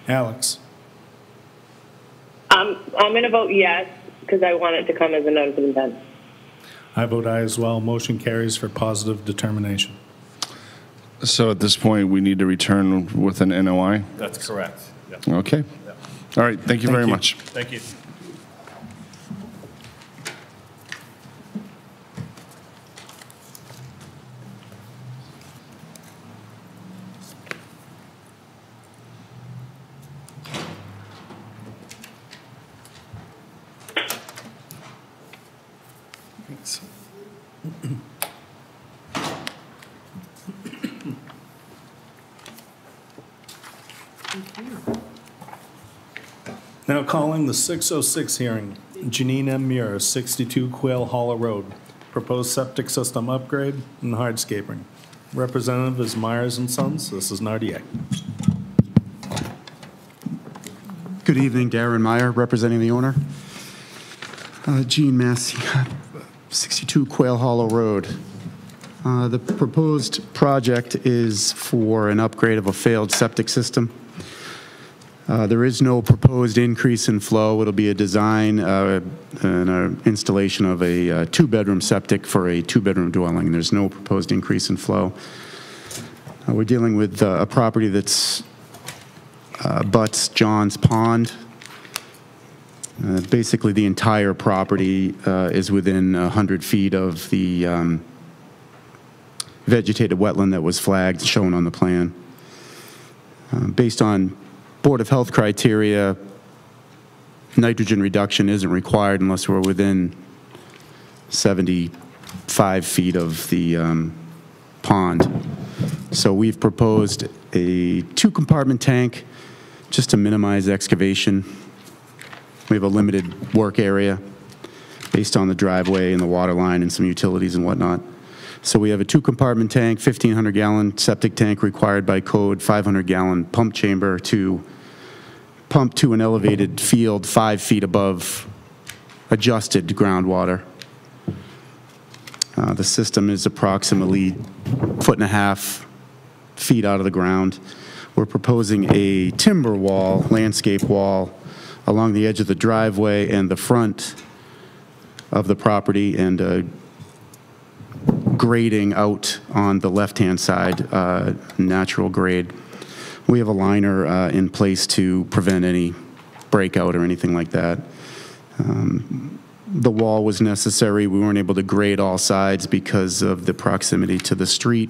Alex? Um, I'm going to vote yes because I want it to come as a notice of intent. I vote aye as well. Motion carries for positive determination. So at this point, we need to return with an NOI? That's correct. Yeah. Okay. All right, thank you very you. much. Thank you. Thanks. Now calling the 606 hearing, Janine M. Muir, 62 Quail Hollow Road, proposed septic system upgrade and hardscaping. Representative is Myers and Sons. This is RDA. Good evening, Darren Meyer, representing the owner. Uh, Gene Massey, 62 Quail Hollow Road. Uh, The proposed project is for an upgrade of a failed septic system. Uh, There is no proposed increase in flow. It'll be a design uh, and an installation of a uh, two-bedroom septic for a two-bedroom dwelling. There's no proposed increase in flow. Uh, We're dealing with uh, a property that's uh, butts John's Pond. Uh, Basically, the entire property uh, is within 100 feet of the um, vegetated wetland that was flagged, shown on the plan. Uh, Based on Board of Health criteria, nitrogen reduction isn't required unless we're within 75 feet of the um, pond. So we've proposed a two-compartment tank just to minimize excavation. We have a limited work area based on the driveway and the water line and some utilities and whatnot. So we have a two-compartment tank, 1,500-gallon septic tank required by code, 500-gallon pump chamber to pump to an elevated field five feet above adjusted groundwater. Uh, The system is approximately foot and a half feet out of the ground. We're proposing a timber wall, landscape wall, along the edge of the driveway and the front of the property, and uh, grading out on the left-hand side, uh, natural grade. We have a liner uh, in place to prevent any breakout or anything like that. Um, The wall was necessary. We weren't able to grade all sides because of the proximity to the street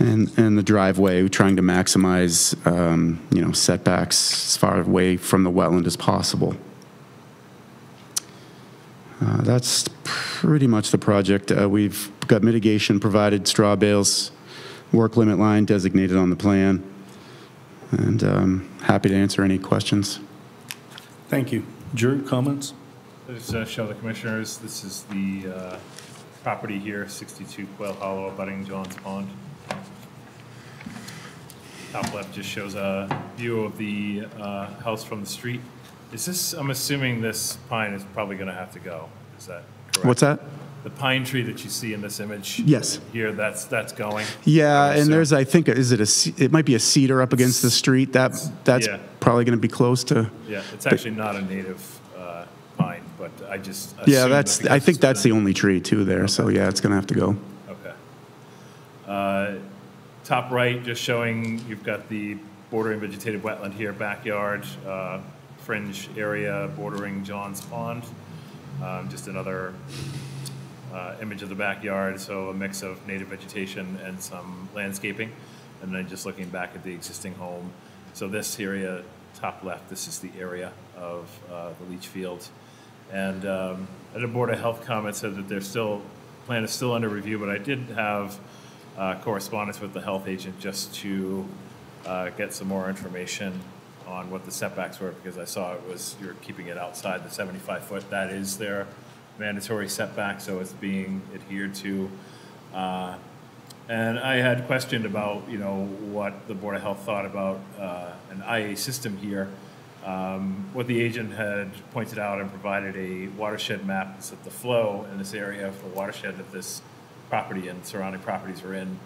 and, and the driveway, trying to maximize, um, you know, setbacks as far away from the wetland as possible. Uh, That's pretty much the project. Uh, We've got mitigation provided, straw bales, work limit line designated on the plan, and um, happy to answer any questions. Thank you. Drew, comments? Just uh, show the commissioners, this is the uh, property here, 62 Quail Hollow, abutting John's Pond. Top left just shows a view of the uh, house from the street. Is this, I'm assuming this pine is probably going to have to go, is that correct? What's that? The pine tree that you see in this image? Yes. Here, that's, that's going? Yeah, and there's. I think, is it a, it might be a cedar up against the street. That, that's Yeah. probably going to be close to, Yeah, it's actually not a native uh, pine, but I just yeah, assumed that that's, I think that's been- the only tree too there, so yeah, it's going to have to go. Okay. Uh, Top right, just showing, you've got the bordering vegetated wetland here, backyard, uh, fringe area bordering John's Pond. Um, Just another uh, image of the backyard, so a mix of native vegetation and some landscaping. And then just looking back at the existing home. So this area, top left, this is the area of uh, the leach field. And um, the Board of Health comment said that they're still, plan is still under review, but I did have uh, correspondence with the health agent just to uh, get some more information on what the setbacks were, because I saw it was, you're keeping it outside the 75 foot. That is their mandatory setback, so it's being adhered to. Uh, And I had questioned about, you know, what the Board of Health thought about uh, an IA system here. Um, What the agent had pointed out and provided a watershed map is that the flow in this area for watershed that this property and surrounding properties are in,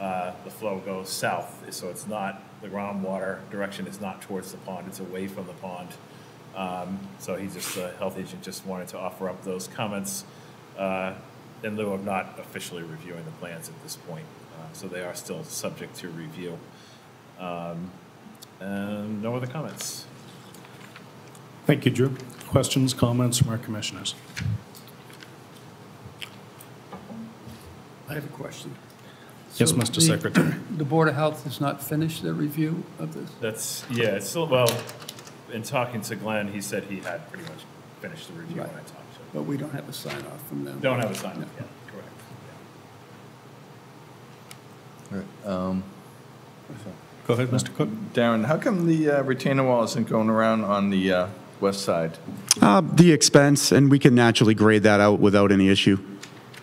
uh, the flow goes south, so it's not, the groundwater direction is not towards the pond, it's away from the pond. Um, So he just, the health agent just wanted to offer up those comments uh, in lieu of not officially reviewing the plans at this point. Uh, So they are still subject to review. Um, And no other comments. Thank you, Drew. Questions, comments from our commissioners? I have a question. Yes, Mr. the- Secretary. The Board of Health has not finished their review of this? That's, yeah, it's still, well, in talking to Glenn, he said he had pretty much finished the review when I talked to him. But we don't have a sign off from them? Don't have a sign No. yet, correct. Um, Go ahead, Mr. Cook. Darren, how come the uh, retaining wall isn't going around on the uh, west side? Uh, The expense, and we can naturally grade that out without any issue.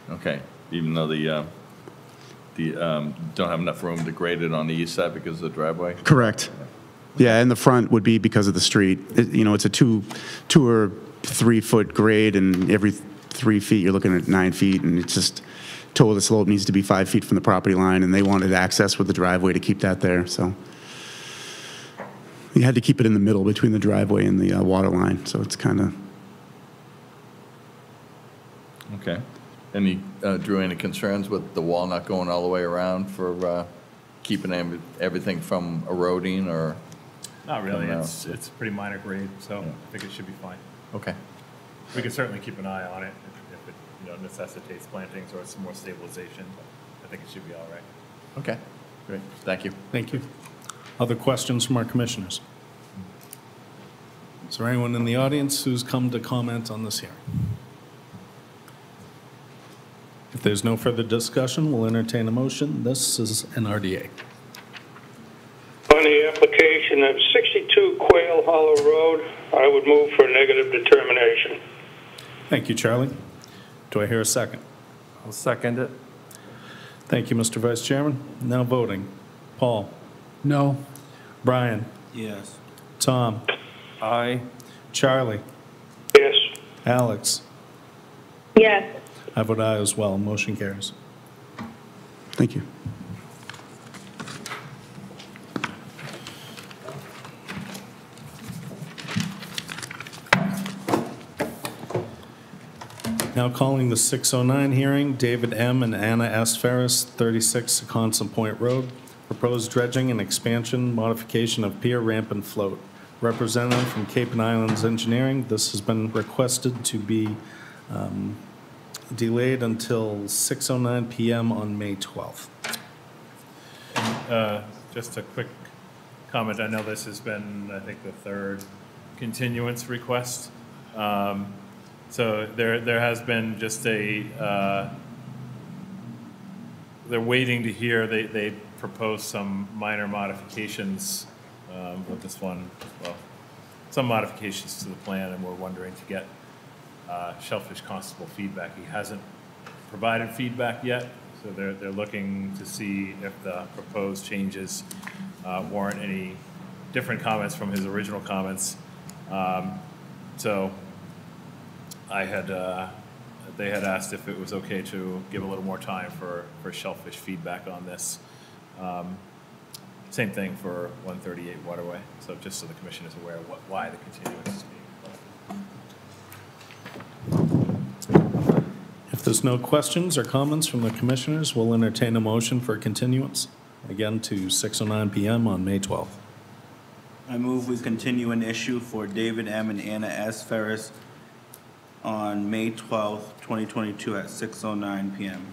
Okay, even though the, uh, the, um, don't have enough room to grade it on the east side because of the driveway? Correct. Yeah, and the front would be because of the street. It- You know, it's a two, two or three-foot grade, and every three feet, you're looking at nine feet, and it's just, toe of the slope needs to be five feet from the property line, and they wanted access with the driveway to keep that there, so. You had to keep it in the middle between the driveway and the uh, water line, so it's kind of, Okay. Any, uh, Drew, any concerns with the wall not going all the way around for uh, keeping every- everything from eroding or? Not really, Coming out. it's, it's pretty minor grade, so I think it should be fine. Okay. We can certainly keep an eye on it if if it, you know, necessitates plantings or some more stabilization, but I think it should be all right. Okay, great, thank you. Thank you. Other questions from our commissioners? Is there anyone in the audience who's come to comment on this hearing? If there's no further discussion, we'll entertain a motion. This is an RDA. On the application of 62 Quail Hollow Road, I would move for a negative determination. Thank you, Charlie. Do I hear a second? I'll second it. Thank you, Mr. Vice Chairman. Now voting. Paul? No. Brian? Yes. Tom, Aye. Charlie, Yes. Alex. Yes. I vote aye as well. Motion carries. Thank you. Now calling the 609 hearing, David M. and Anna S. Ferris, 36 Constant Point Road. Proposed dredging and expansion, modification of pier, ramp, and float. Representative from Cape and Islands Engineering, this has been requested to be um, delayed until 6:09 PM on May 12th. Uh, Just a quick comment, I know this has been, I think, the third continuance request. Um, So there, there has been just a, uh, they're waiting to hear, they, they proposed some minor modifications um, with this one, well, some modifications to the plan, and we're wondering to get uh, Shellfish Constable feedback. He hasn't provided feedback yet, so they're, they're looking to see if the proposed changes uh, warrant any different comments from his original comments. Um, So I had, uh, they had asked if it was okay to give a little more time for, for Shellfish feedback on this. Um, Same thing for 138 Waterway, so just so the commission is aware what, why the continuance is being. If there's no questions or comments from the commissioners, we'll entertain a motion for continuance, again to 6:09 PM on May 12th. I move we continue an issue for David M. and Anna S. Ferris on May 12th, 2022 at 6:09 PM.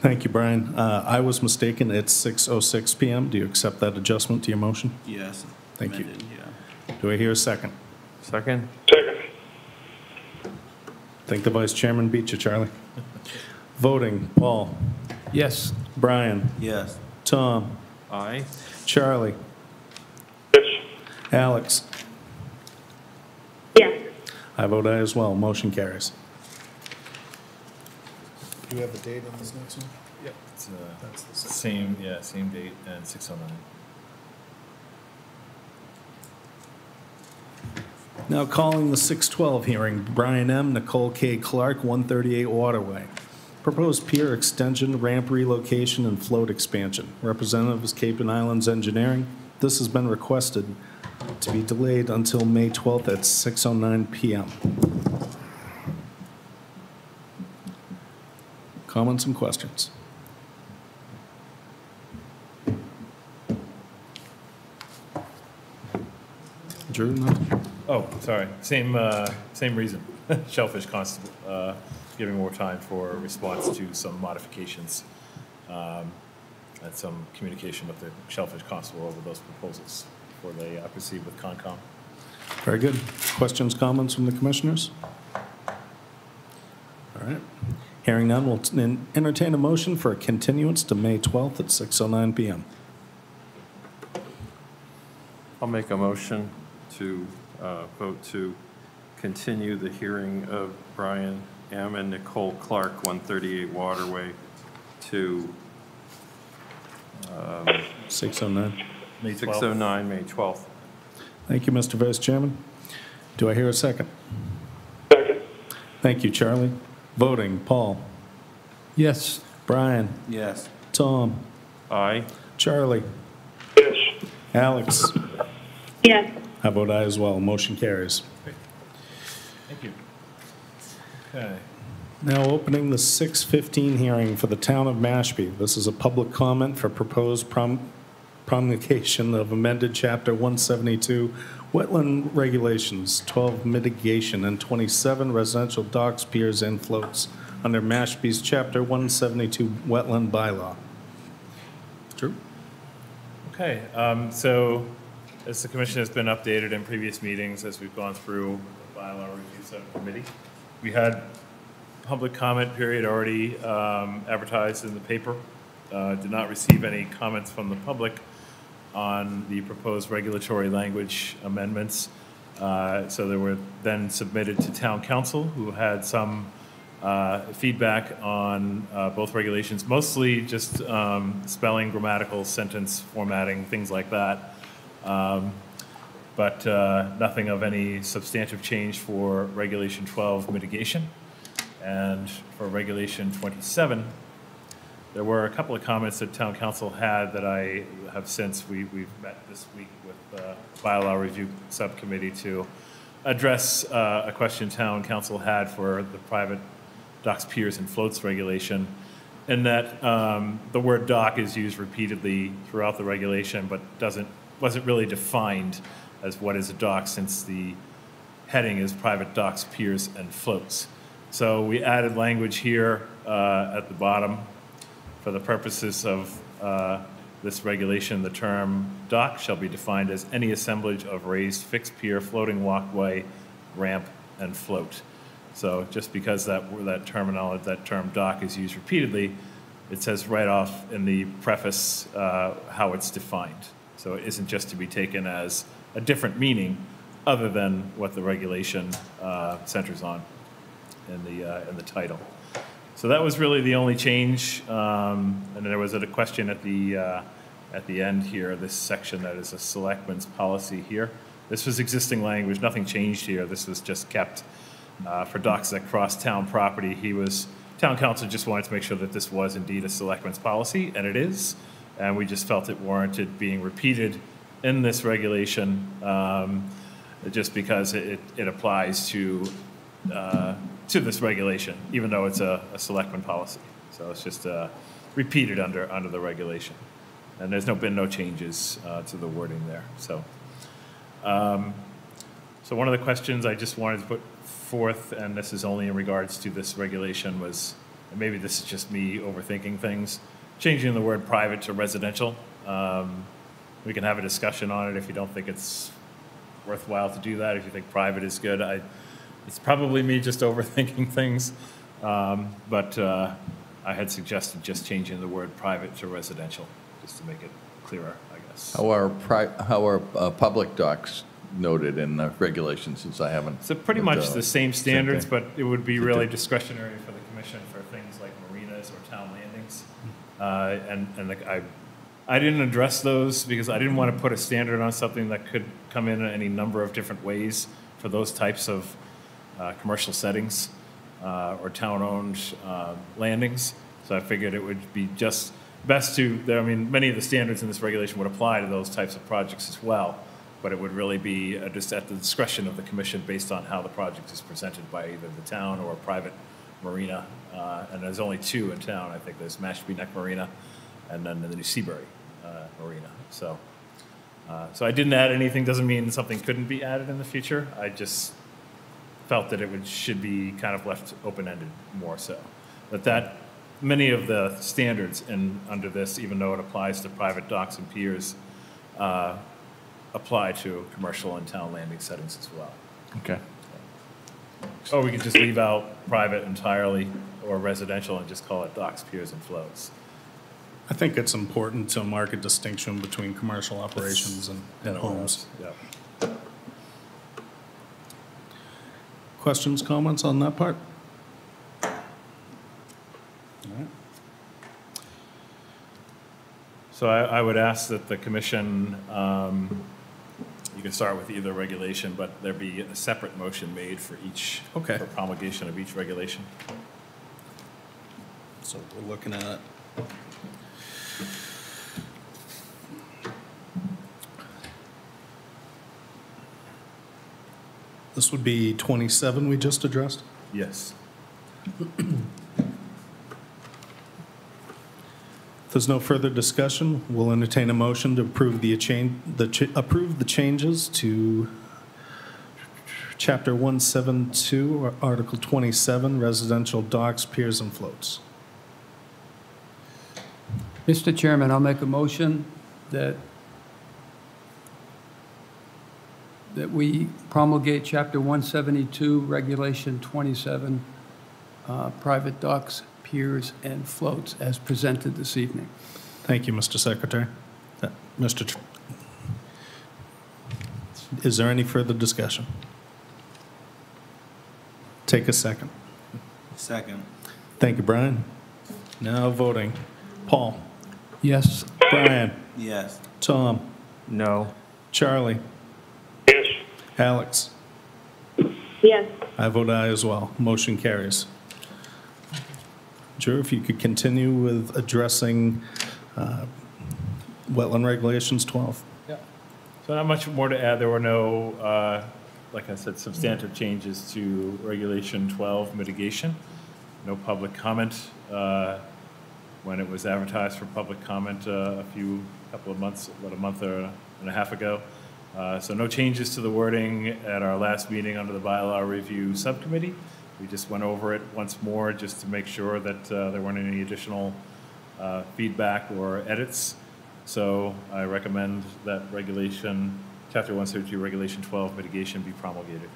Thank you, Brian. Uh, I was mistaken, it's 6:06 PM. Do you accept that adjustment to your motion? Yes. Thank you. yeah. Do I hear a second? Second? Second. Think the vice chairman beat you, Charlie. Voting, Paul, Yes. Brian, Yes. Tom, Aye. Charlie, Yes. Alex. Yes. I vote aye as well. Motion carries. Do you have a date on this next one? Yep. It's uh, same, yeah, same date and 609. Now calling the 612 hearing, Brian M., Nicole K. Clark, 138 Waterway. Proposed pier extension, ramp relocation, and float expansion. Representative is Cape and Islands Engineering. This has been requested to be delayed until May 12th at 6:09 PM. Comments and questions? Drew? Oh, sorry, same, uh, same reason. Shellfish Constable, uh, giving more time for response to some modifications um, and some communication with the Shellfish Constable over those proposals before they uh, proceed with Concom. Very good. Questions, comments from the commissioners? All right. Hearing none, we'll entertain a motion for a continuance to May 12th at 6:09 PM. I'll make a motion to uh, vote to continue the hearing of Brian M. and Nicole Clark, 138 Waterway, to 6:09. May 12th. 609, May 12th. Thank you, Mr. Vice Chairman. Do I hear a second? Second. Thank you, Charlie. Voting, Paul, Yes. Brian, Yes. Tom, Aye. Charlie, Yes. Alex. Yes. I vote aye as well. Motion carries. Thank you. Okay. Now opening the 6:15 hearing for the town of Mashpee. This is a public comment for proposed prom- promulgation of amended Chapter 172 Wetland Regulations, 12 Mitigation, and 27 Residential Docks, Piers, and Floats under Mashpee's Chapter 172 Wetland Bylaw. Drew? Okay, um, so as the commission has been updated in previous meetings, as we've gone through the bylaw review subcommittee, we had public comment period already um, advertised in the paper. Uh, Did not receive any comments from the public on the proposed regulatory language amendments. Uh, So they were then submitted to town counsel, who had some uh, feedback on uh, both regulations, mostly just um, spelling, grammatical, sentence formatting, things like that. Um, But uh, nothing of any substantive change for Regulation 12 mitigation. And for Regulation 27, there were a couple of comments that town counsel had that I have since, we, we've met this week with the bylaw review subcommittee to address uh, a question town counsel had for the private docks, piers, and floats regulation, And that um, the word dock is used repeatedly throughout the regulation, but doesn't, wasn't really defined as what is a dock, since the heading is private docks, piers, and floats. So we added language here uh, at the bottom for the purposes of uh, this regulation, the term dock shall be defined as any assemblage of raised fixed pier, floating walkway, ramp, and float. So just because that, that terminology, that term dock is used repeatedly, it says right off in the preface uh, how it's defined. So it isn't just to be taken as a different meaning other than what the regulation uh, centers on in the, uh, in the title. So that was really the only change. Um, and there was a question at the, uh, at the end here, this section that is a selectman's policy here. This was existing language, nothing changed here. This was just kept uh, for docks that cross town property. He was, town counsel just wanted to make sure that this was indeed a selectman's policy, and it is. And we just felt it warranted being repeated in this regulation, um, just because it, it applies to, uh, to this regulation, even though it's a, a selectman policy. So it's just uh, repeated under, under the regulation. And there's no, been no changes uh, to the wording there, so. Um, So one of the questions I just wanted to put forth, and this is only in regards to this regulation, was, maybe this is just me overthinking things, changing the word private to residential. Um, We can have a discussion on it if you don't think it's worthwhile to do that, if you think private is good. I, it's probably me just overthinking things, um, but uh, I had suggested just changing the word private to residential, just to make it clearer, I guess. How are, how are uh, public docks noted in the regulations, since I haven't? So pretty much at the same standards, thing. but it would be really discretionary the for things like marinas or town landings. Uh, And, and I, I didn't address those because I didn't want to put a standard on something that could come in any number of different ways for those types of uh, commercial settings uh, or town-owned uh, landings. So I figured it would be just best to, I mean, many of the standards in this regulation would apply to those types of projects as well, but it would really be just at the discretion of the commission based on how the project is presented by either the town or a private marina. Uh, And there's only two in town, I think, there's Mashpee Neck Marina and then the New Seabury uh, Marina. So, uh, so I didn't add anything, doesn't mean something couldn't be added in the future. I just felt that it would, should be kind of left open-ended more so. But that, many of the standards in, under this, even though it applies to private docks and piers, uh, apply to commercial and town landing settings as well. Okay. Or we could just leave out private entirely or residential and just call it docks, piers, and floats. I think it's important to mark a distinction between commercial operations and, and homes. Yeah. Questions, comments on that part? All right. So I, I would ask that the commission, um, you can start with either regulation, but there be a separate motion made for each. Okay. For promulgation of each regulation. So we're looking at This would be 27 we just addressed? Yes. If there's no further discussion, we'll entertain a motion to approve the change, the, ch- approve the changes to Chapter 172, or Article 27, residential docks, piers, and floats. Mr. Chairman, I'll make a motion that, that we promulgate Chapter 172, Regulation 27, uh, private docks, piers, and floats as presented this evening. Thank you, Mr. Secretary. Uh, Mr. Tr- Is there any further discussion? Take a second. Second. Thank you, Brian. Now voting. Paul? Yes. Brian? Yes. Tom? No. Charlie? Yes. Alex? Yes. I vote aye as well. Motion carries. Drew, if you could continue with addressing uh, wetland regulations 12. Yeah. So not much more to add. There were no, uh, like I said, substantive changes to Regulation 12 mitigation. No public comment. uh, When it was advertised for public comment uh, a few, couple of months, about a month or and a half ago. Uh, So no changes to the wording at our last meeting under the bylaw review subcommittee. We just went over it once more just to make sure that uh, there weren't any additional uh, feedback or edits. So I recommend that regulation, chapter 132, regulation 12 mitigation be promulgated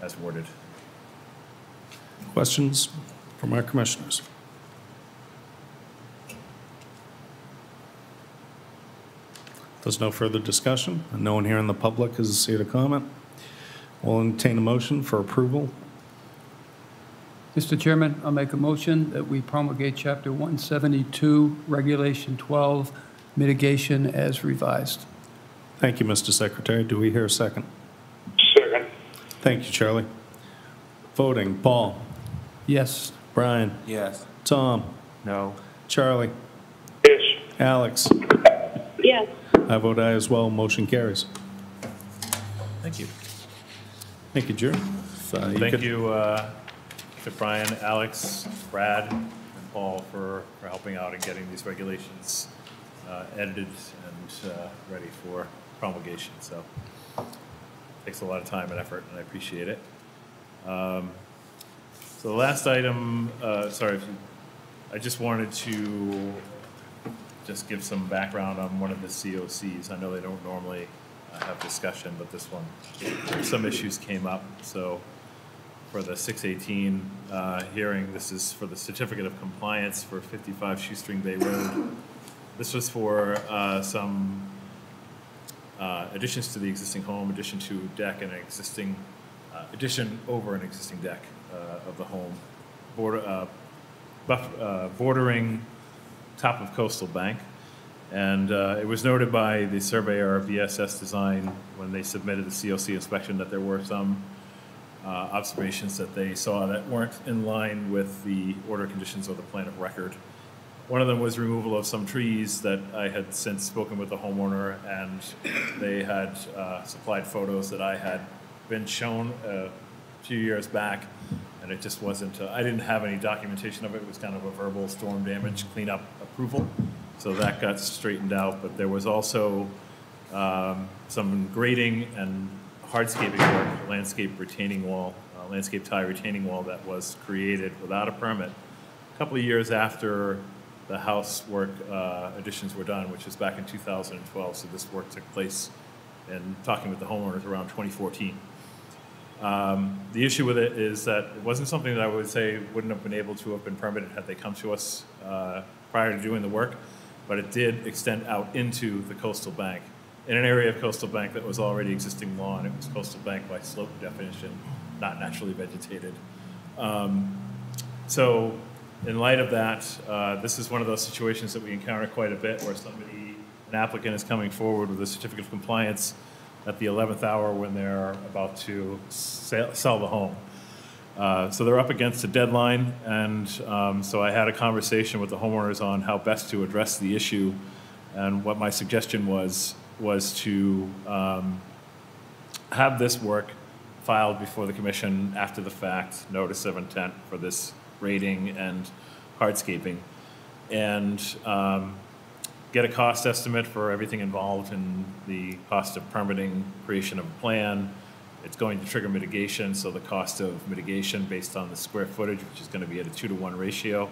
as worded. Questions from our commissioners? There's no further discussion, and no one here in the public is here to comment. We'll entertain a motion for approval. Mr. Chairman, I'll make a motion that we promulgate Chapter 172, Regulation 12, mitigation as revised. Thank you, Mr. Secretary. Do we hear a second? Second. Thank you, Charlie. Voting, Paul? Yes. Brian? Yes. Tom? No. Charlie? Yes. Alex? Yes. I vote aye as well. Motion carries. Thank you. Thank you, Drew. If, uh, Thank could- you uh, to Brian, Alex, Brad, and Paul for, for helping out and getting these regulations uh, edited and uh, ready for promulgation. So takes a lot of time and effort, and I appreciate it. Um, So the last item, uh, sorry, if you- I just wanted to just give some background on one of the COCs. I know they don't normally uh, have discussion, but this one, some issues came up. So for the 618 uh, hearing, this is for the certificate of compliance for 55 Shoestring Bay Road. This was for uh, some uh, additions to the existing home, addition to deck and an existing, uh, addition over an existing deck uh, of the home, border, buff- bordering top of coastal bank. And uh, it was noted by the surveyor of BSS Design when they submitted the COC inspection that there were some uh, observations that they saw that weren't in line with the order conditions or the plan of record. One of them was removal of some trees that I had since spoken with the homeowner, and they had uh, supplied photos that I had been shown a few years back, and it just wasn't, uh, I didn't have any documentation of it. It was kind of a verbal storm damage cleanup approval, so that got straightened out. But there was also um, some grading and hardscaping work, landscape retaining wall, uh, landscape tie retaining wall that was created without a permit a couple of years after the house work uh, additions were done, which was back in 2012. So this work took place in talking with the homeowners around 2014. Um, The issue with it is that it wasn't something that I would say wouldn't have been able to have been permitted had they come to us uh, prior to doing the work, but it did extend out into the coastal bank, in an area of coastal bank that was already existing lawn. It was coastal bank by slope definition, not naturally vegetated. Um, So in light of that, uh, this is one of those situations that we encounter quite a bit where somebody, an applicant is coming forward with a certificate of compliance at the 11th hour when they're about to sell, sell the home. Uh, So they're up against a deadline, and um, so I had a conversation with the homeowners on how best to address the issue. And what my suggestion was, was to um, have this work filed before the commission after the fact, notice of intent for this rating and hardscaping, and um, get a cost estimate for everything involved in the cost of permitting, creation of a plan. It's going to trigger mitigation, so the cost of mitigation based on the square footage, which is going to be at a two to one ratio.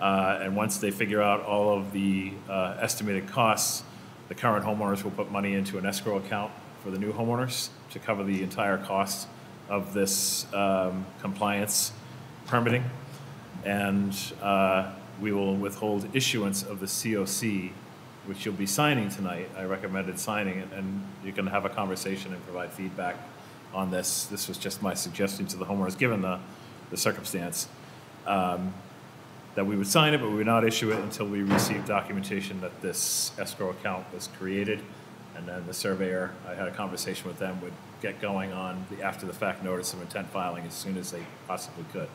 Uh, And once they figure out all of the uh, estimated costs, the current homeowners will put money into an escrow account for the new homeowners to cover the entire cost of this um, compliance permitting. And uh, we will withhold issuance of the COC, which you'll be signing tonight. I recommended signing it, and you can have a conversation and provide feedback on this. This was just my suggestion to the homeowners, given the, the circumstance, um, that we would sign it, but we would not issue it until we received documentation that this escrow account was created And then the surveyor, I had a conversation with them, would get going on the after-the-fact notice of intent filing as soon as they possibly could.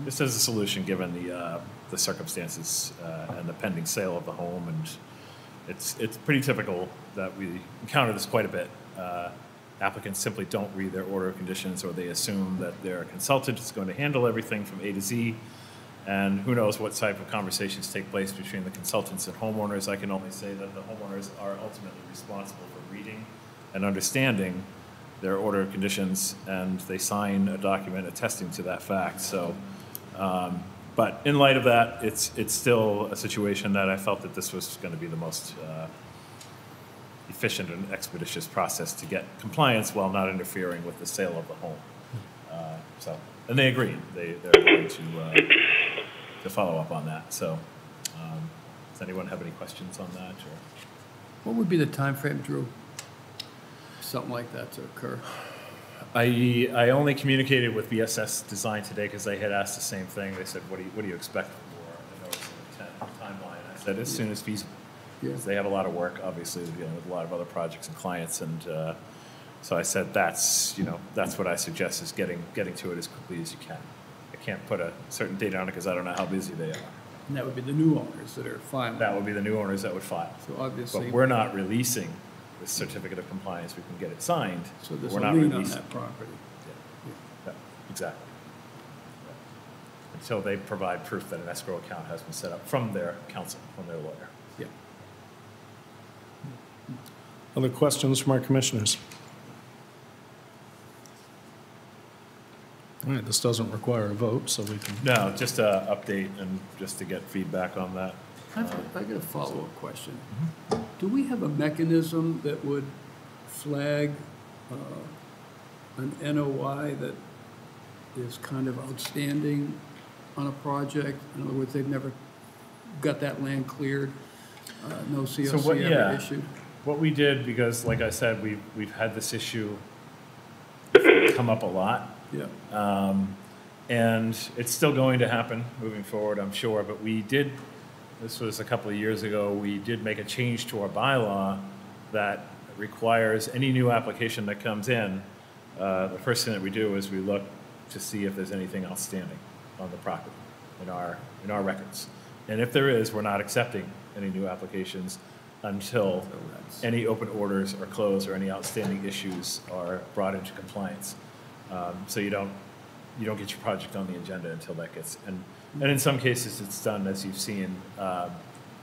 This is a solution, given the, uh, the circumstances uh, and the pending sale of the home, and it's, it's pretty typical that we encounter this quite a bit. Uh, Applicants simply don't read their order of conditions, or they assume that their consultant is going to handle everything from A to Z, and who knows what type of conversations take place between the consultants and homeowners. I can only say that the homeowners are ultimately responsible for reading and understanding their order of conditions, and they sign a document attesting to that fact. So, um, but in light of that, it's, it's still a situation that I felt that this was going to be the most uh, efficient and expeditious process to get compliance while not interfering with the sale of the home. Uh, So, and they agreed, they, they're going to, uh, to follow up on that. So, um, does anyone have any questions on that, or? What would be the time frame, Drew? Something like that to occur? I, I only communicated with BSS Design today because they had asked the same thing. They said, what do you, what do you expect for a notice of intent timeline? I said, as soon as feasible. Yeah. Because they have a lot of work, obviously, they're dealing with a lot of other projects and clients, and, uh, so I said, that's, you know, that's what I suggest, is getting, getting to it as quickly as you can. I can't put a certain date on it because I don't know how busy they are. And that would be the new owners that are filing. That would be the new owners that would file. So obviously. But we're not releasing the certificate of compliance, we can get it signed. So there's we're a not lien on releasing. that property. Yeah, Exactly. Until they provide proof that an escrow account has been set up from their counsel, from their lawyer. Yeah. Other questions from our commissioners? All right, this doesn't require a vote, so we can. No, just a update and just to get feedback on that. I've, I got a follow-up question. Do we have a mechanism that would flag uh, an NOI that is kind of outstanding on a project? In other words, they've never got that land cleared, uh, no So what, COC ever yeah, issued? What we did, because like I said, we've, we've had this issue come up a lot. Yeah. Um, And it's still going to happen moving forward, I'm sure, but we did, this was a couple of years ago, we did make a change to our bylaw that requires any new application that comes in, uh, the first thing that we do is we look to see if there's anything outstanding on the property in our, in our records. And if there is, we're not accepting any new applications until any open orders are closed or any outstanding issues are brought into compliance. Um, So you don't, you don't get your project on the agenda until that gets, and, and in some cases, it's done, as you've seen, um,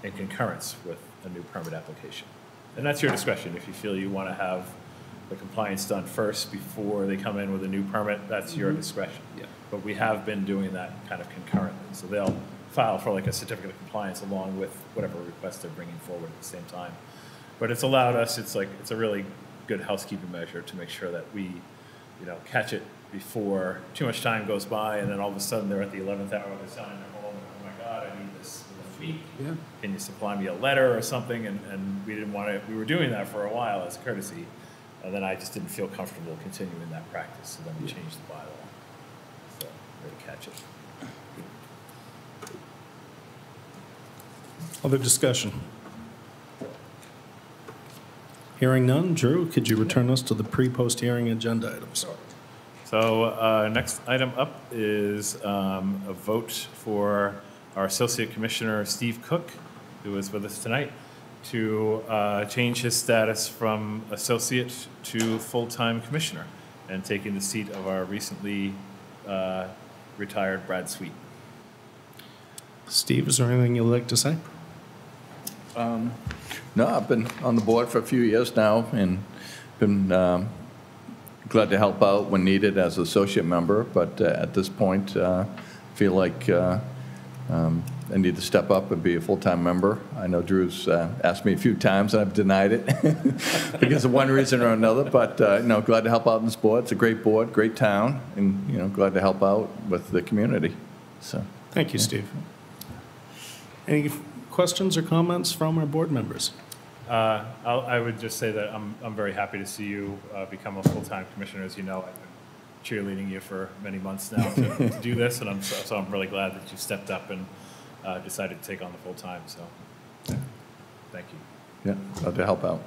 in concurrence with a new permit application. And that's your discretion, if you feel you want to have the compliance done first before they come in with a new permit, that's your discretion. Yeah. But we have been doing that kind of concurrently, so they'll file for like a certificate of compliance along with whatever request they're bringing forward at the same time. But it's allowed us, it's like, it's a really good housekeeping measure to make sure that we, you know, catch it before too much time goes by, and then all of a sudden, they're at the eleventh hour, they're selling their home, and oh my God, I need this a week. Yeah. Can you supply me a letter or something? And, and we didn't want to, we were doing that for a while as courtesy, and then I just didn't feel comfortable continuing that practice, so then we changed the bylaw. So, way to catch it. Other discussion? Hearing none, Drew, could you return us to the pre-post hearing agenda items? So, uh, next item up is um, a vote for our Associate Commissioner Steve Cook, who is with us tonight, to uh, change his status from associate to full-time commissioner, and taking the seat of our recently uh, retired Brad Sweet. Steve, is there anything you'd like to say? No, I've been on the board for a few years now and been um, glad to help out when needed as an associate member, but uh, at this point, uh, feel like uh, um, I need to step up and be a full-time member. I know Drew's uh, asked me a few times, and I've denied it because of one reason or another, but, uh, you know, glad to help out in this board. It's a great board, great town, and, you know, glad to help out with the community, so. Thank you, Steve. Any questions or comments from our board members? Uh, I'll- I would just say that I'm, I'm very happy to see you uh, become a full-time commissioner. As you know, I've been cheerleading you for many months now to to do this, and I'm, so so I'm really glad that you stepped up and uh, decided to take on the full-time, so, yeah. thank you. Yeah, glad to help out.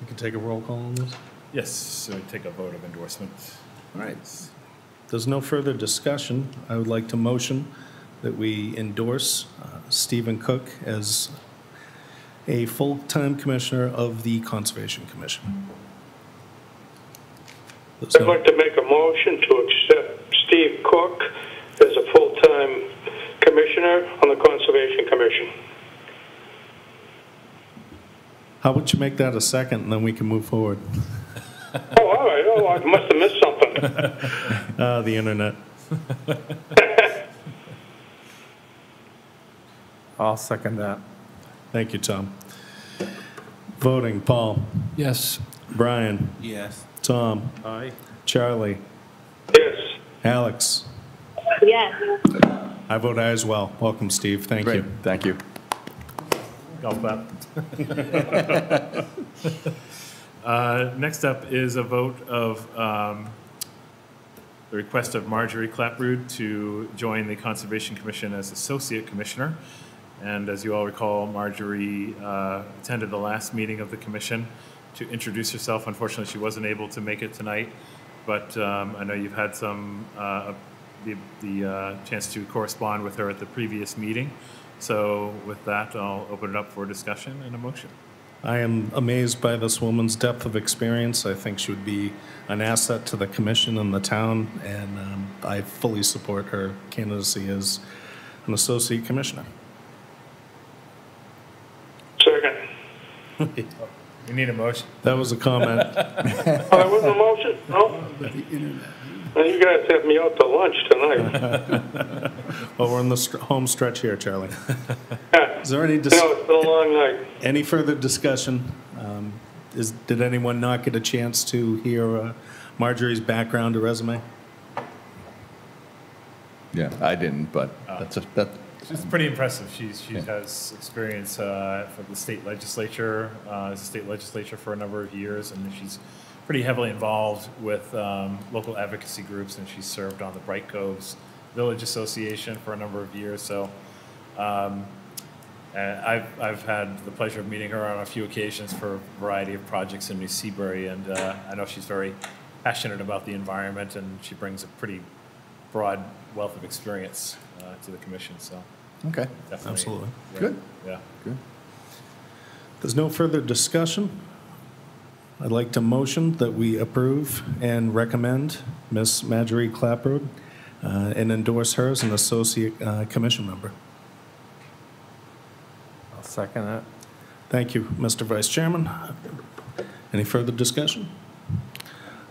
We can take a roll call on this. Yes, so take a vote of endorsement. All right. There's no further discussion. I would like to motion that we endorse uh, Stephen Cook as a full-time commissioner of the Conservation Commission. There's I'd no- like to make a motion to accept Steve Cook as a full-time commissioner on the Conservation Commission. How about you make that a second, and then we can move forward? Oh, all right, oh, I must have missed something. Ah, the internet. I'll second that. Thank you, Tom. Voting, Paul, Yes. Brian, Yes. Tom, Aye. Charlie, Yes. Alex. Yes. I vote aye as well. Welcome, Steve. Thank Great, you. thank you. Golf clap. Uh, Next up is a vote of um, the request of Marjorie Clapprood to join the Conservation Commission as Associate Commissioner. And as you all recall, Marjorie uh, attended the last meeting of the commission to introduce herself. Unfortunately, she wasn't able to make it tonight, but um, I know you've had some, uh, the the, uh, chance to correspond with her at the previous meeting. So with that, I'll open it up for discussion and a motion. I am amazed by this woman's depth of experience. I think she would be an asset to the commission and the town, and um, I fully support her candidacy as an associate commissioner. Second. You need a motion? That was a comment. Oh, that wasn't a motion? No? Well, you guys have me out to lunch tonight. Well, we're in the str- home stretch here, Charlie. Yeah. Is there any, No, dis- it's been a long night. any further discussion? Um, Is, did anyone not get a chance to hear uh, Marjorie's background or resume? Yeah, I didn't, but that's, a- that, She's pretty impressive. She's, she has experience uh, for the state legislature, uh, as a state legislature for a number of years, and she's pretty heavily involved with um, local advocacy groups, and she's served on the Bright Coves Village Association for a number of years. So um, I've, I've had the pleasure of meeting her on a few occasions for a variety of projects in New Seabury, and uh, I know she's very passionate about the environment, and she brings a pretty broad wealth of experience uh, to the commission, so. okay, Definitely. Absolutely. Yeah. Good. Yeah. good. There's no further discussion. I'd like to motion that we approve and recommend Ms. Marjorie Clapprood uh, and endorse her as an associate uh, commission member. I'll second that. Thank you, Mr. Vice Chairman. Any further discussion?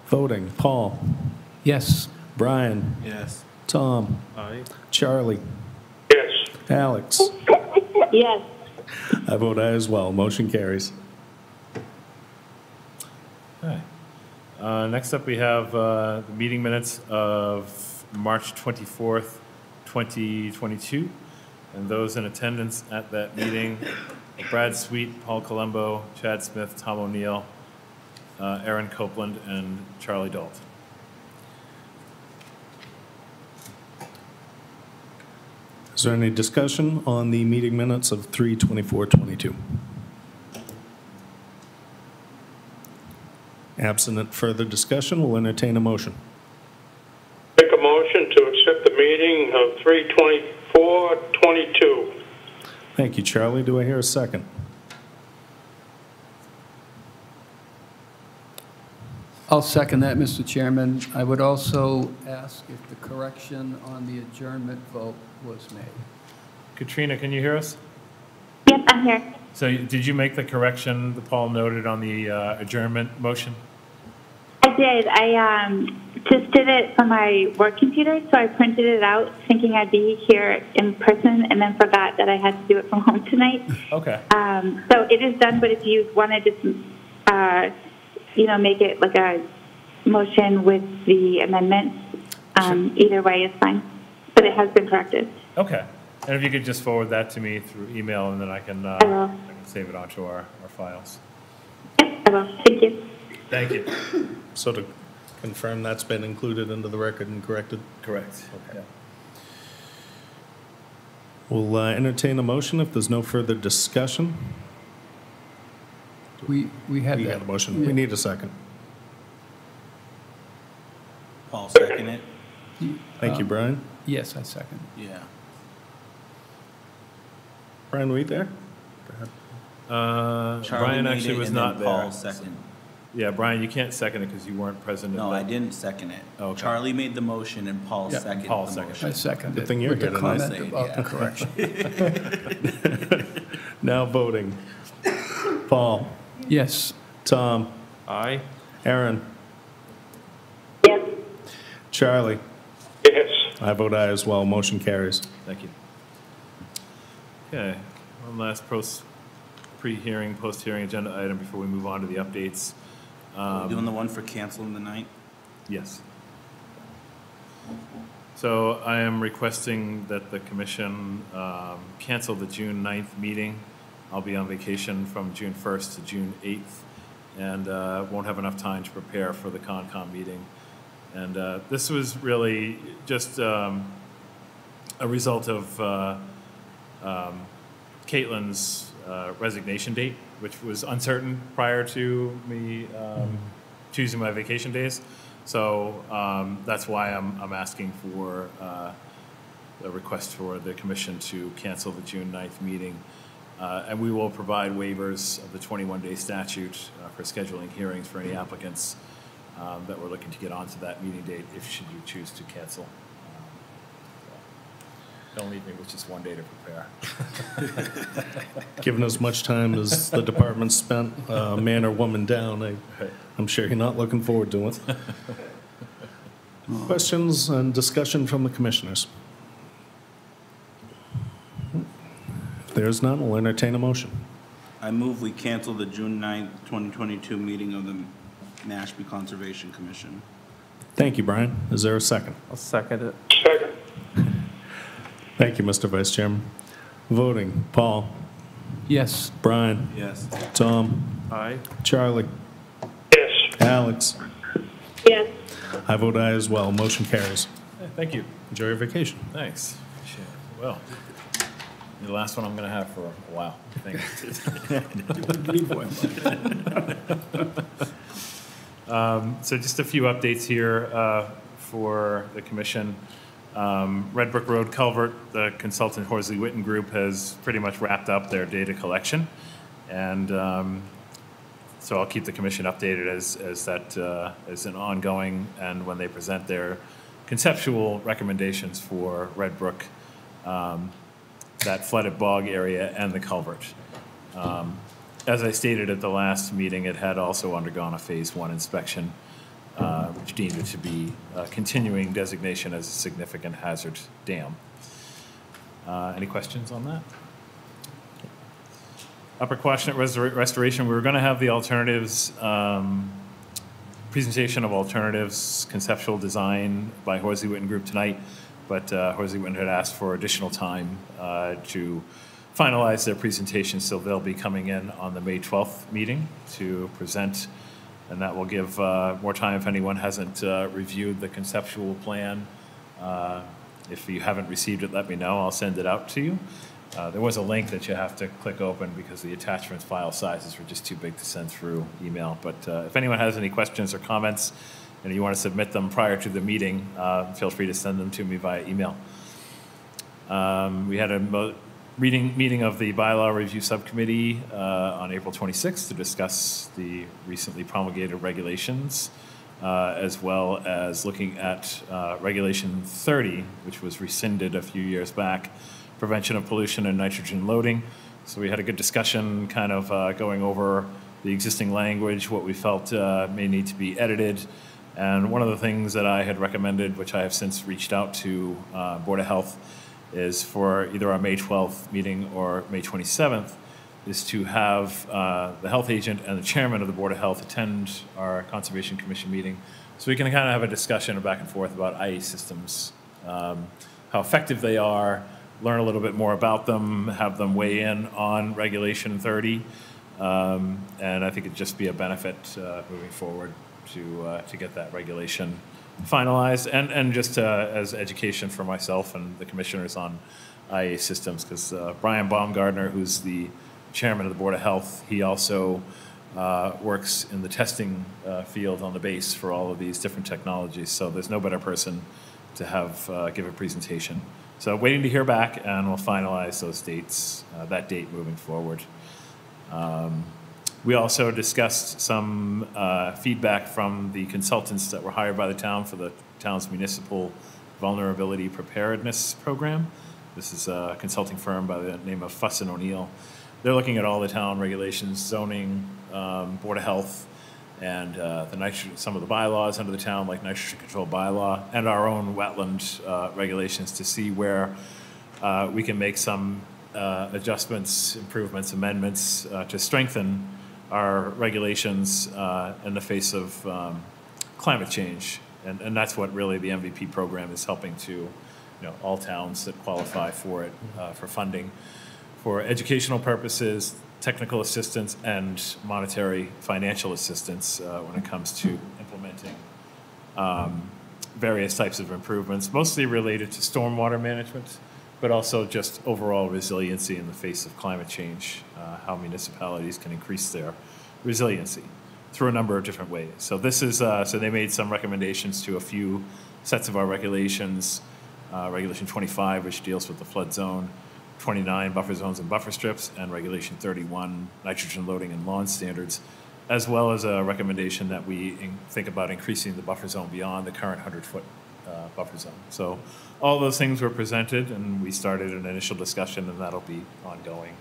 Voting, Paul, Yes. Brian, Yes. Tom, Aye. Charlie, Yes. Alex. Yes. I vote aye as well. Motion carries. Okay. Uh, Next up, we have uh, the meeting minutes of March 24th, 2022. And those in attendance at that meeting, Brad Sweet, Paul Colombo, Chad Smith, Tom O'Neill, uh, Aaron Copeland, and Charlie Dalt. Is there any discussion on the meeting minutes of 3:24:22? Absent further discussion, we'll entertain a motion. Make a motion to accept the meeting of 32422. Thank you, Charlie. Do I hear a second? I'll second that, Mr. Chairman. I would also ask if the correction on the adjournment vote was made. Katrina, can you hear us? Yep, I'm here. So did you make the correction that Paul noted on the uh, adjournment motion? I did. I um, just did it from my work computer, so I printed it out thinking I'd be here in person and then forgot that I had to do it from home tonight. Okay. Um, so it is done, but if you want to just, uh, you know, make it like a motion with the amendment, um, either way is fine. But it has been corrected. Okay. And if you could just forward that to me through email, and then I can, uh, I will. I can save it onto our, our files. Yep, I will. Thank you. Thank you. So to confirm, that's been included into the record and corrected? Correct. Okay. We'll uh, entertain a motion if there's no further discussion. We, we had We that. got a motion. We need a second. Paul second it? Thank you, Brian. Yes, I second. Yeah. Brian, were you there? Uh, Charlie Brian made actually it was and then not there. Paul second. Yeah, Brian, you can't second it because you weren't present. at No, I didn't second it. Okay. Charlie made the motion and Paul Yeah, seconded Paul the seconded. I motion. second Good thing you're With the here tonight. comment about the correction. Now voting. Paul, Yes. Tom, Aye? Aaron, Yes. Charlie. Yes. I vote aye as well. Motion carries. Thank you. Okay, one last post, pre-hearing, post-hearing agenda item before we move on to the updates. Are we Doing the one for canceling the night? Yes. So I am requesting that the commission um, cancel the June 9th meeting. I'll be on vacation from June 1st to June 8th, and uh, won't have enough time to prepare for the Concom meeting. And uh, this was really just um, a result of uh, um, Caitlin's uh, resignation date, which was uncertain prior to me um, choosing my vacation days. So um, that's why I'm, I'm asking for uh, a request for the commission to cancel the June 9th meeting. Uh, And we will provide waivers of the 21-day statute uh, for scheduling hearings for any applicants um, that were looking to get onto that meeting date if should you choose to cancel. Um, Don't leave me with just one day to prepare. Given as much time as the department spent, uh, man or woman down, I, I'm sure you're not looking forward to it. Questions and discussion from the commissioners? There's none, we'll entertain a motion. I move we cancel the June 9th, 2022 meeting of the Mashpee Conservation Commission. Thank you, Brian. Is there a second? I'll second it. Second. Thank you, Mr. Vice Chairman. Voting, Paul, Yes. Brian, Yes. Tom, Aye? Charlie, Yes. Alex. Yes. I vote aye as well. Motion carries. Thank you. Enjoy your vacation. Thanks. Well, the last one I'm going to have for a while. Thanks. Um, So just a few updates here uh, for the commission. Um, Red Brook Road Culvert, the consultant Horsley Witten Group has pretty much wrapped up their data collection. And um, so I'll keep the commission updated as, as that uh, is an ongoing, and when they present their conceptual recommendations for Red Brook, um, that flooded bog area and the culvert. Um, As I stated at the last meeting, it had also undergone a Phase One inspection, uh, which deemed it to be a continuing designation as a significant hazard dam. Uh, Any questions on that? Upper Quashnet Restor- Restoration, we were going to have the alternatives, um, presentation of alternatives, conceptual design by Horsley Witten Group tonight, but uh, Horsley Witten had asked for additional time uh, to finalize their presentation, so they'll be coming in on the May 12th meeting to present, and that will give uh, more time if anyone hasn't uh, reviewed the conceptual plan. Uh, If you haven't received it, let me know, I'll send it out to you. Uh, There was a link that you have to click open because the attachment file sizes were just too big to send through email. But if anyone has any questions or comments, and you want to submit them prior to the meeting, uh, feel free to send them to me via email. Um, We had a reading, meeting of the bylaw review subcommittee uh, on April 26th to discuss the recently promulgated regulations, uh, as well as looking at uh, Regulation 30, which was rescinded a few years back, prevention of pollution and nitrogen loading. So we had a good discussion, kind of uh, going over the existing language, what we felt uh, may need to be edited. And one of the things that I had recommended, which I have since reached out to uh, Board of Health, is for either our May 12th meeting or May 27th, is to have uh, the health agent and the chairman of the Board of Health attend our Conservation Commission meeting, so we can kind of have a discussion back and forth about IA systems, um, how effective they are, learn a little bit more about them, have them weigh in on Regulation 30, um, and I think it'd just be a benefit uh, moving forward to, uh, to get that regulation finalized, and, and just uh, as education for myself and the commissioners on IA systems, because Brian Baumgaertel, who's the chairman of the Board of Health, he also uh, works in the testing uh, field on the base for all of these different technologies. So there's no better person to have uh, give a presentation. So waiting to hear back, and we'll finalize those dates, uh, that date moving forward. Um, we also discussed some uh, feedback from the consultants that were hired by the town for the town's municipal vulnerability preparedness program. This is a consulting firm by the name of Fuss and O'Neill. They're looking at all the town regulations, zoning, um, board of health, and uh, the nitrogen, some of the bylaws under the town, like nitrogen control bylaw, and our own wetland uh, regulations to see where uh, we can make some uh, adjustments, improvements, amendments uh, to strengthen our regulations uh, in the face of um, climate change. And, and that's what really the MVP program is helping to, you know, all towns that qualify for it, uh, for funding, for educational purposes, technical assistance, and monetary financial assistance uh, when it comes to implementing um, various types of improvements, mostly related to stormwater management, but also just overall resiliency in the face of climate change, uh, how municipalities can increase their resiliency through a number of different ways. So this is, uh, so they made some recommendations to a few sets of our regulations. Uh, Regulation 25, which deals with the flood zone, 29, buffer zones and buffer strips, and Regulation 31, nitrogen loading and lawn standards, as well as a recommendation that we in- think about increasing the buffer zone beyond the current 100-foot uh, buffer zone. So all those things were presented, and we started an initial discussion, and that'll be ongoing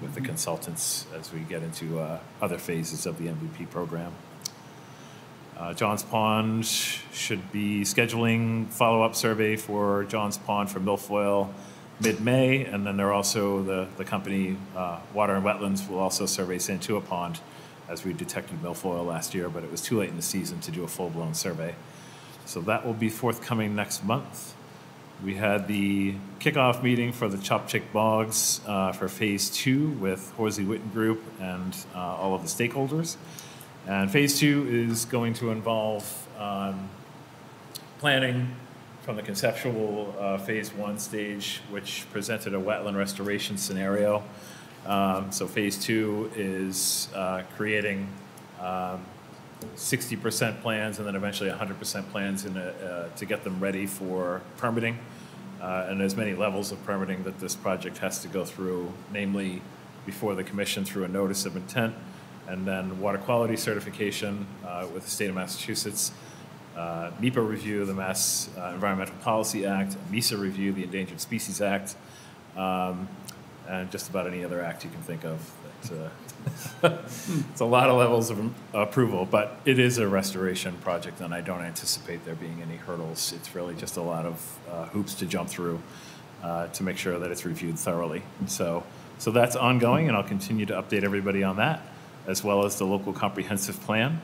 with the consultants as we get into uh, other phases of the MVP program. Uh, Johns Pond should be scheduling follow-up survey for Johns Pond for milfoil mid-May, and then they're also, the, the company, uh, Water and Wetlands, will also survey Santuit Pond, as we detected milfoil last year, but it was too late in the season to do a full-blown survey. So that will be forthcoming next month. We had the kickoff meeting for the Chopchick Bogs uh, for Phase Two with Horsley Witten Group and uh, all of the stakeholders. And Phase Two is going to involve um, planning from the conceptual uh, Phase One stage, which presented a wetland restoration scenario. Um, so Phase Two is uh, creating um, 60% plans and then eventually 100% plans in a, uh, to get them ready for permitting. Uh, and there's many levels of permitting that this project has to go through, namely before the commission through a notice of intent, and then water quality certification uh, with the state of Massachusetts, uh, MEPA review, the Mass uh, Environmental Policy Act, MESA review, the Endangered Species Act, um, and just about any other act you can think of that uh, it's a lot of levels of approval, but it is a restoration project, and I don't anticipate there being any hurdles. It's really just a lot of uh, hoops to jump through uh, to make sure that it's reviewed thoroughly. So, so that's ongoing, and I'll continue to update everybody on that, as well as the local comprehensive plan.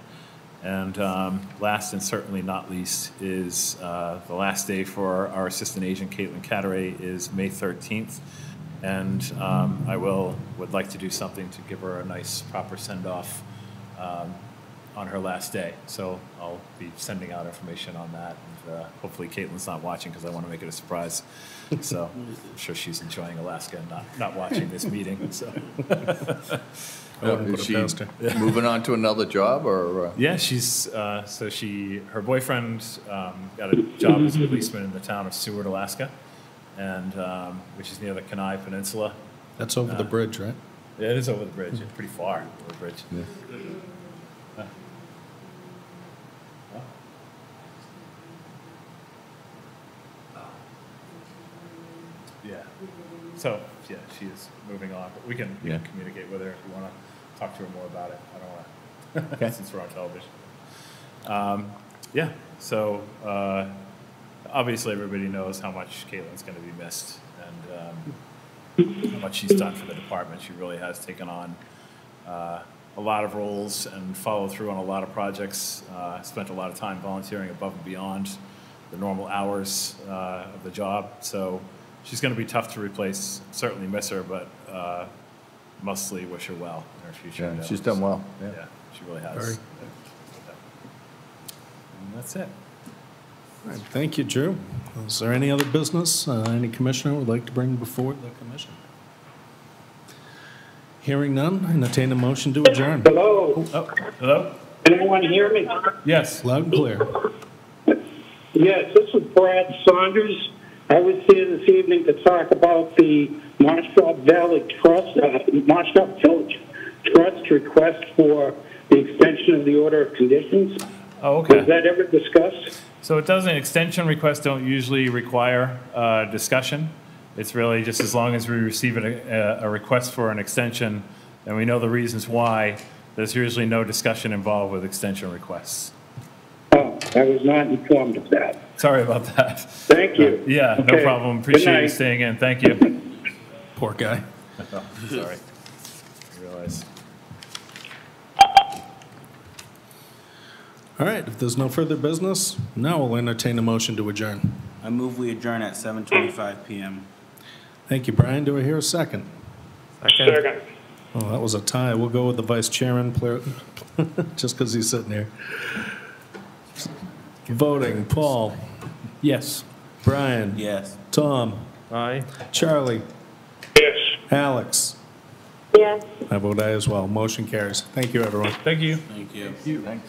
And um, last and certainly not least is uh, the last day for our assistant agent, Caitlin Catteray, is May 13th and um, I will would like to do something to give her a nice proper send off um, on her last day. So I'll be sending out information on that, and uh, hopefully Caitlin's not watching because I want to make it a surprise. So I'm sure she's enjoying Alaska and not not watching this meeting. So. Is she moving on to another job, or? uh, Yeah, she's, uh, so she, her boyfriend um, got a job as a policeman in the town of Seward, Alaska, and, um, which is near the Kenai Peninsula. That's over the Uh, bridge, right? Yeah, it is over the bridge, it's pretty far over the bridge. Uh, Yeah, so, yeah, she is moving on, but we can, we can Yeah. communicate with her if you want to talk to her more about it. I don't want to, Okay. since we're on television. Um, Yeah, so, uh, obviously, everybody knows how much Caitlin's going to be missed, and um, how much she's done for the department. She really has taken on uh, a lot of roles and followed through on a lot of projects, uh, spent a lot of time volunteering above and beyond the normal hours uh, of the job. So she's going to be tough to replace. Certainly miss her, but uh, mostly wish her well in her future. Yeah, endeavors. she's done well, yeah. Yeah, she really has. Very. And that's it. Right, Thank you, Drew. Is there any other business uh, any commissioner would like to bring before the commission? Hearing none, entertain a motion to adjourn. Hello, Oh, hello? can anyone hear me? Yes. Loud and clear. Yes, this is Brad Saunders. I was here this evening to talk about the Marshall Valley Trust, uh, Marshall Village Trust request for the extension of the order of conditions. Oh, okay. Was that ever discussed? So it doesn't, extension requests don't usually require uh, discussion. It's really just as long as we receive a, a request for an extension and we know the reasons why, there's usually no discussion involved with extension requests. Oh, I was not informed of that. Sorry about that. Thank you. Yeah, no problem. Appreciate you staying in. Thank you. Poor guy. Sorry. I realize. All right, if there's no further business, now we'll entertain a motion to adjourn. I move we adjourn at 7:25 PM. Thank you, Brian. Do I hear a second? Second. Oh, that was a tie. We'll go with the vice chairman, Pla- just because he's sitting here. Voting, Paul. Yes. Brian. Yes. Tom. Aye. Charlie. Yes. Alex. Yes. I vote aye as well. Motion carries. Thank you, everyone. Thank you. Thank you. Thanks.